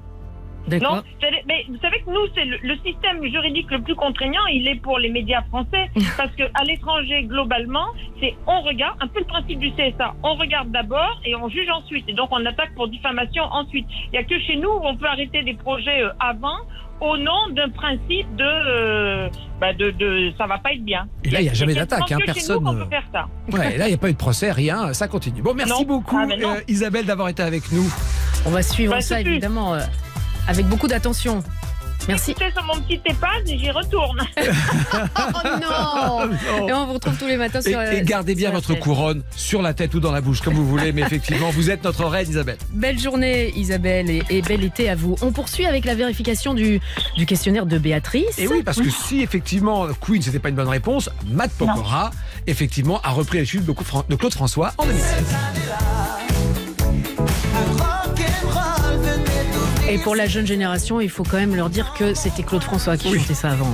Non, mais vous savez que nous, c'est le, le système juridique le plus contraignant, il est pour les médias français, parce que à l'étranger, globalement, c'est on regarde, un peu le principe du CSA, on regarde d'abord et on juge ensuite, et donc on attaque pour diffamation ensuite. Il n'y a que chez nous où on peut arrêter des projets euh, avant au nom d'un principe de, euh, bah de, de, ça va pas être bien. Et là, il n'y a jamais d'attaque, hein, chez nous personne. qu'on peut faire ça. Ouais, là, il n'y a pas eu de procès, rien, ça continue. Bon, merci Non. beaucoup, Ah, ben euh, Isabelle, d'avoir été avec nous. On va suivre Bah, ça plus. Euh, avec beaucoup d'attention. Merci. Écoutez sur mon petit EHPAD et j'y retourne. Oh non Non. Et on vous retrouve tous les matins Et, sur. euh, et gardez bien sur votre couronne sur la tête ou dans la bouche, comme vous voulez, mais effectivement, vous êtes notre reine, Isabelle. Belle journée Isabelle et, et bel été à vous. On poursuit avec la vérification du, du questionnaire de Béatrice. Et oui, parce que si effectivement Queen c'était pas une bonne réponse, Matt Pokora effectivement a repris la chute de Claude de Claude François en 2016. Et pour la jeune génération, il faut quand même leur dire que c'était Claude François qui chantait ça avant.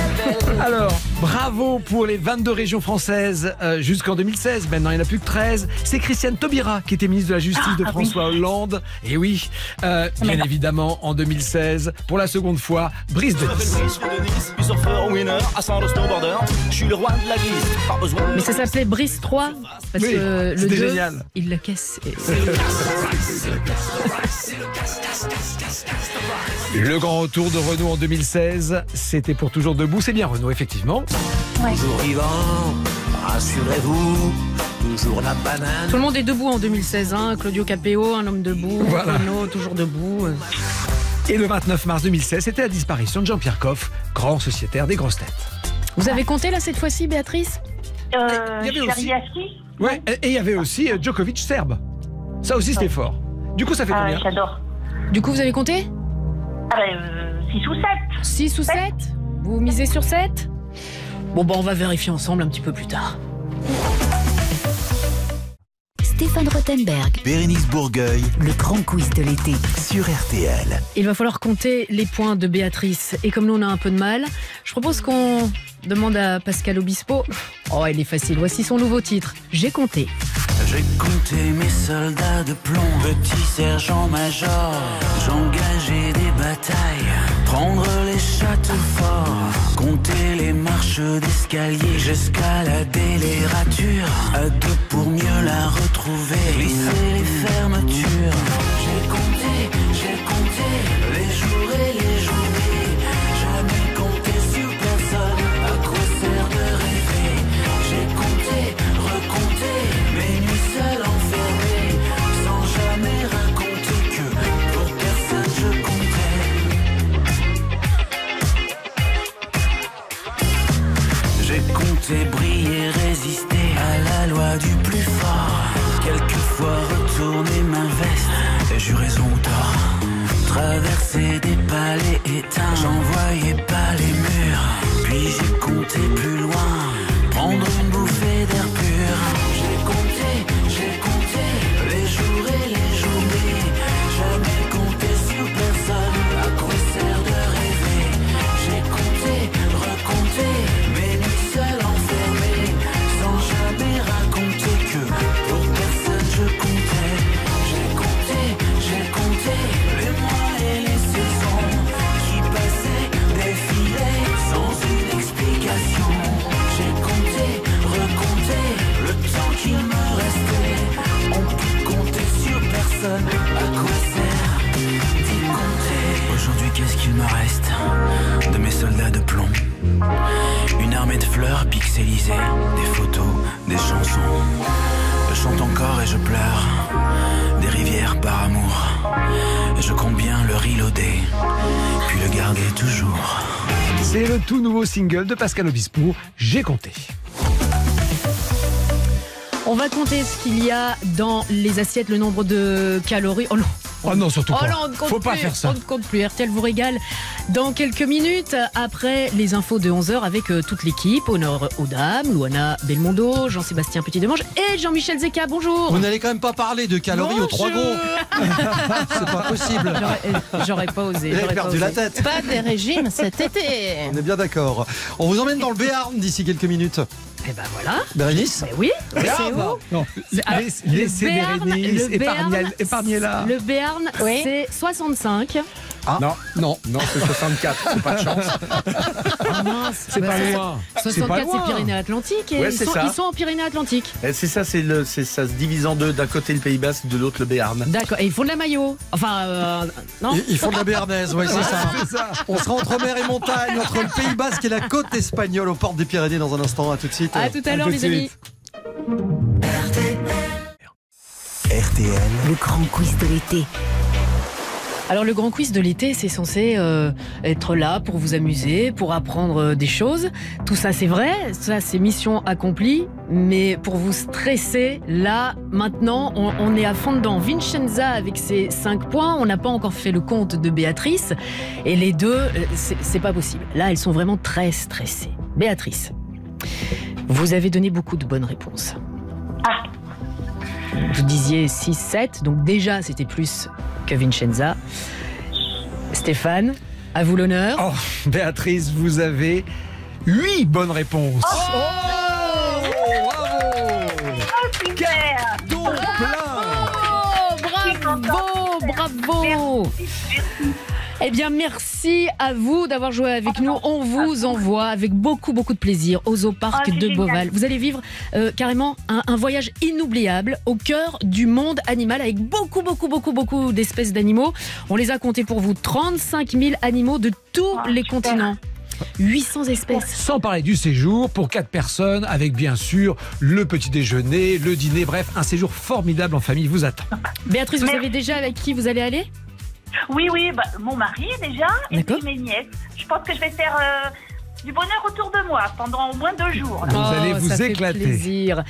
Alors, bravo pour les 22 régions françaises euh, jusqu'en 2016. Maintenant, il n'y en a plus que 13. C'est Christiane Taubira qui était ministre de la Justice de Ah, oui. François Hollande. Et oui, euh, bien Mais- évidemment, en 2016, pour la seconde fois, Brice de Nice. Je suis surfeur winner, ascendant snowboarder. Je suis le roi de la glisse, pas besoin de Mais ça s'appelait Brice 3 parce Oui, que le c'était 2, génial. il le casse. Le grand retour de Renault en 2016, c'était pour toujours debout. C'est bien Renault, effectivement. Toujours vivant, rassurez-vous, toujours la banane. Tout le monde est debout en 2016. Hein. Claudio Capéo, un homme debout. Voilà. Renault, toujours debout. Et le 29 mars 2016, c'était la disparition de Jean-Pierre Coff, grand sociétaire des grosses têtes. Vous avez compté là cette fois-ci, Béatrice? Euh, Il y avait aussi- Ouais, et et il y avait aussi euh, Djokovic serbe. Ça aussi, c'était fort. Du coup, ça fait Ah, combien J'adore. Du coup, vous avez compté Ah ben, 6 ou 7. 6 ou 7 Vous misez sur 7 Bon, bah, on va vérifier ensemble un petit peu plus tard. Stéphane Rothenberg, Bérénice Bourgueil, le grand quiz de l'été. sur RTL. Il va falloir compter les points de Béatrice. Et comme nous, on a un peu de mal, je propose qu'on demande à Pascal Obispo. Oh, elle est facile. Voici son nouveau titre. J'ai compté. J'ai compté mes soldats de plomb, petit sergent-major. J'engageais des batailles, prendre les châteaux forts, compter les marches d'escalier. J'escaladais les ratures, à deux pour mieux la retrouver. Glisser les fermetures. Des photos, des chansons. Je chante encore et je pleure, des rivières par amour. Et je compte bien le reloader, puis le garder toujours. C'est le tout nouveau single de Pascal Obispo, J'ai compté. On va compter ce qu'il y a dans les assiettes, le nombre de calories. Oh non Oh non, surtout Oh pas. non, on ne compte Faut pas faire ça. On ne compte plus. RTL vous régale dans quelques minutes après les infos de 11h avec euh, toute l'équipe. Honneur aux dames, Luana Belmondo, Jean-Sébastien Petit-Demange et Jean-Michel Zeka. Bonjour. Vous n'allez quand même pas parler de calories aux trois gonds. C'est pas possible. J'aurais- euh, pas osé. J'aurais perdu osé. la tête. Pas des régimes cet été. On est bien d'accord. On vous emmène dans le Béarn d'ici quelques minutes. Eh ben voilà. Bérénice Mais oui. Béarn C'est où Non, Alors, laisse- le laissez Béarn- le Béarn- épargnez-la. Le Béarn, Oui. c'est 65. Non, non, non, c'est 64, c'est pas de chance. Ah mince. C'est pas loin. C'est pas 64, c'est loin. Pyrénées-Atlantiques. Et Ouais, ils, c'est sont, ça. ils sont en Pyrénées-Atlantiques. C'est ça, c'est le, c'est- ça se divise en deux. D'un côté le Pays Basque, de l'autre le Béarn. D'accord. Et ils font de la maillot. Enfin, euh, non. Ils, ils font de la béarnaise, ouais, c'est ça. On sera entre mer et montagne, entre le Pays Basque et la côte espagnole, aux portes des Pyrénées dans un instant. À tout de suite. À tout à l'heure, les amis. RTL, Le grand quiz de l'été. Alors le grand quiz de l'été, c'est censé euh, être là pour vous amuser, pour apprendre euh, des choses. Tout ça, c'est vrai, ça, c'est mission accomplie. Mais pour vous stresser, là, maintenant, on, on est à fond dedans. Vincenza avec ses 5 points, on n'a pas encore fait le compte de Béatrice. Et les deux, euh, c'est c'est pas possible. Là, elles sont vraiment très stressées. Béatrice, vous avez donné beaucoup de bonnes réponses. Ah. Vous disiez 6-7, donc déjà c'était plus que Vincenza. Stéphane, à vous l'honneur. Oh, Béatrice, vous avez 8 bonnes réponses. Oh, super Bravo, bravo. Eh bien, merci à vous d'avoir joué avec nous. On vous envoie avec beaucoup, beaucoup de plaisir au Zoo Park Oh, de génial. Beauval. Vous allez vivre euh, carrément un, un voyage inoubliable au cœur du monde animal avec beaucoup, beaucoup, beaucoup, beaucoup d'espèces d'animaux. On les a comptés pour vous 35 000 animaux de tous Oh, les continents. 800 espèces. Sans parler du séjour pour 4 personnes, avec bien sûr le petit déjeuner, le dîner, bref, un séjour formidable en famille vous attend. Béatrice, vous Merci. savez déjà avec qui vous allez aller? Oui, oui, bah, mon mari déjà, et D'accord. puis mes nièces. Je pense que je vais faire euh, du bonheur autour de moi pendant au moins deux jours. là. Vous allez vous Oh, ça fait éclater. plaisir.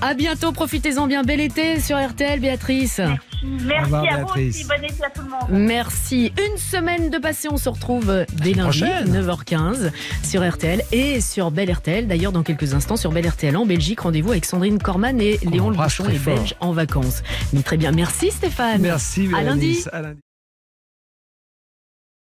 À, à bientôt, profitez-en bien. Bel été sur RTL, Béatrice. Merci revoir, à vous Béatrice. aussi, bon été à tout le monde. Merci. Une semaine de passé, on se retrouve dès lundi, prochaine. 9h15 sur RTL et sur Bel RTL. D'ailleurs, dans quelques instants, sur Bel RTL en Belgique, rendez-vous avec Sandrine Corman et On Léon Le embrasse Bouchon, très les fort. Belges en vacances. Mais très bien. Merci Stéphane. Merci, À lundi. Bérénice. À lundi.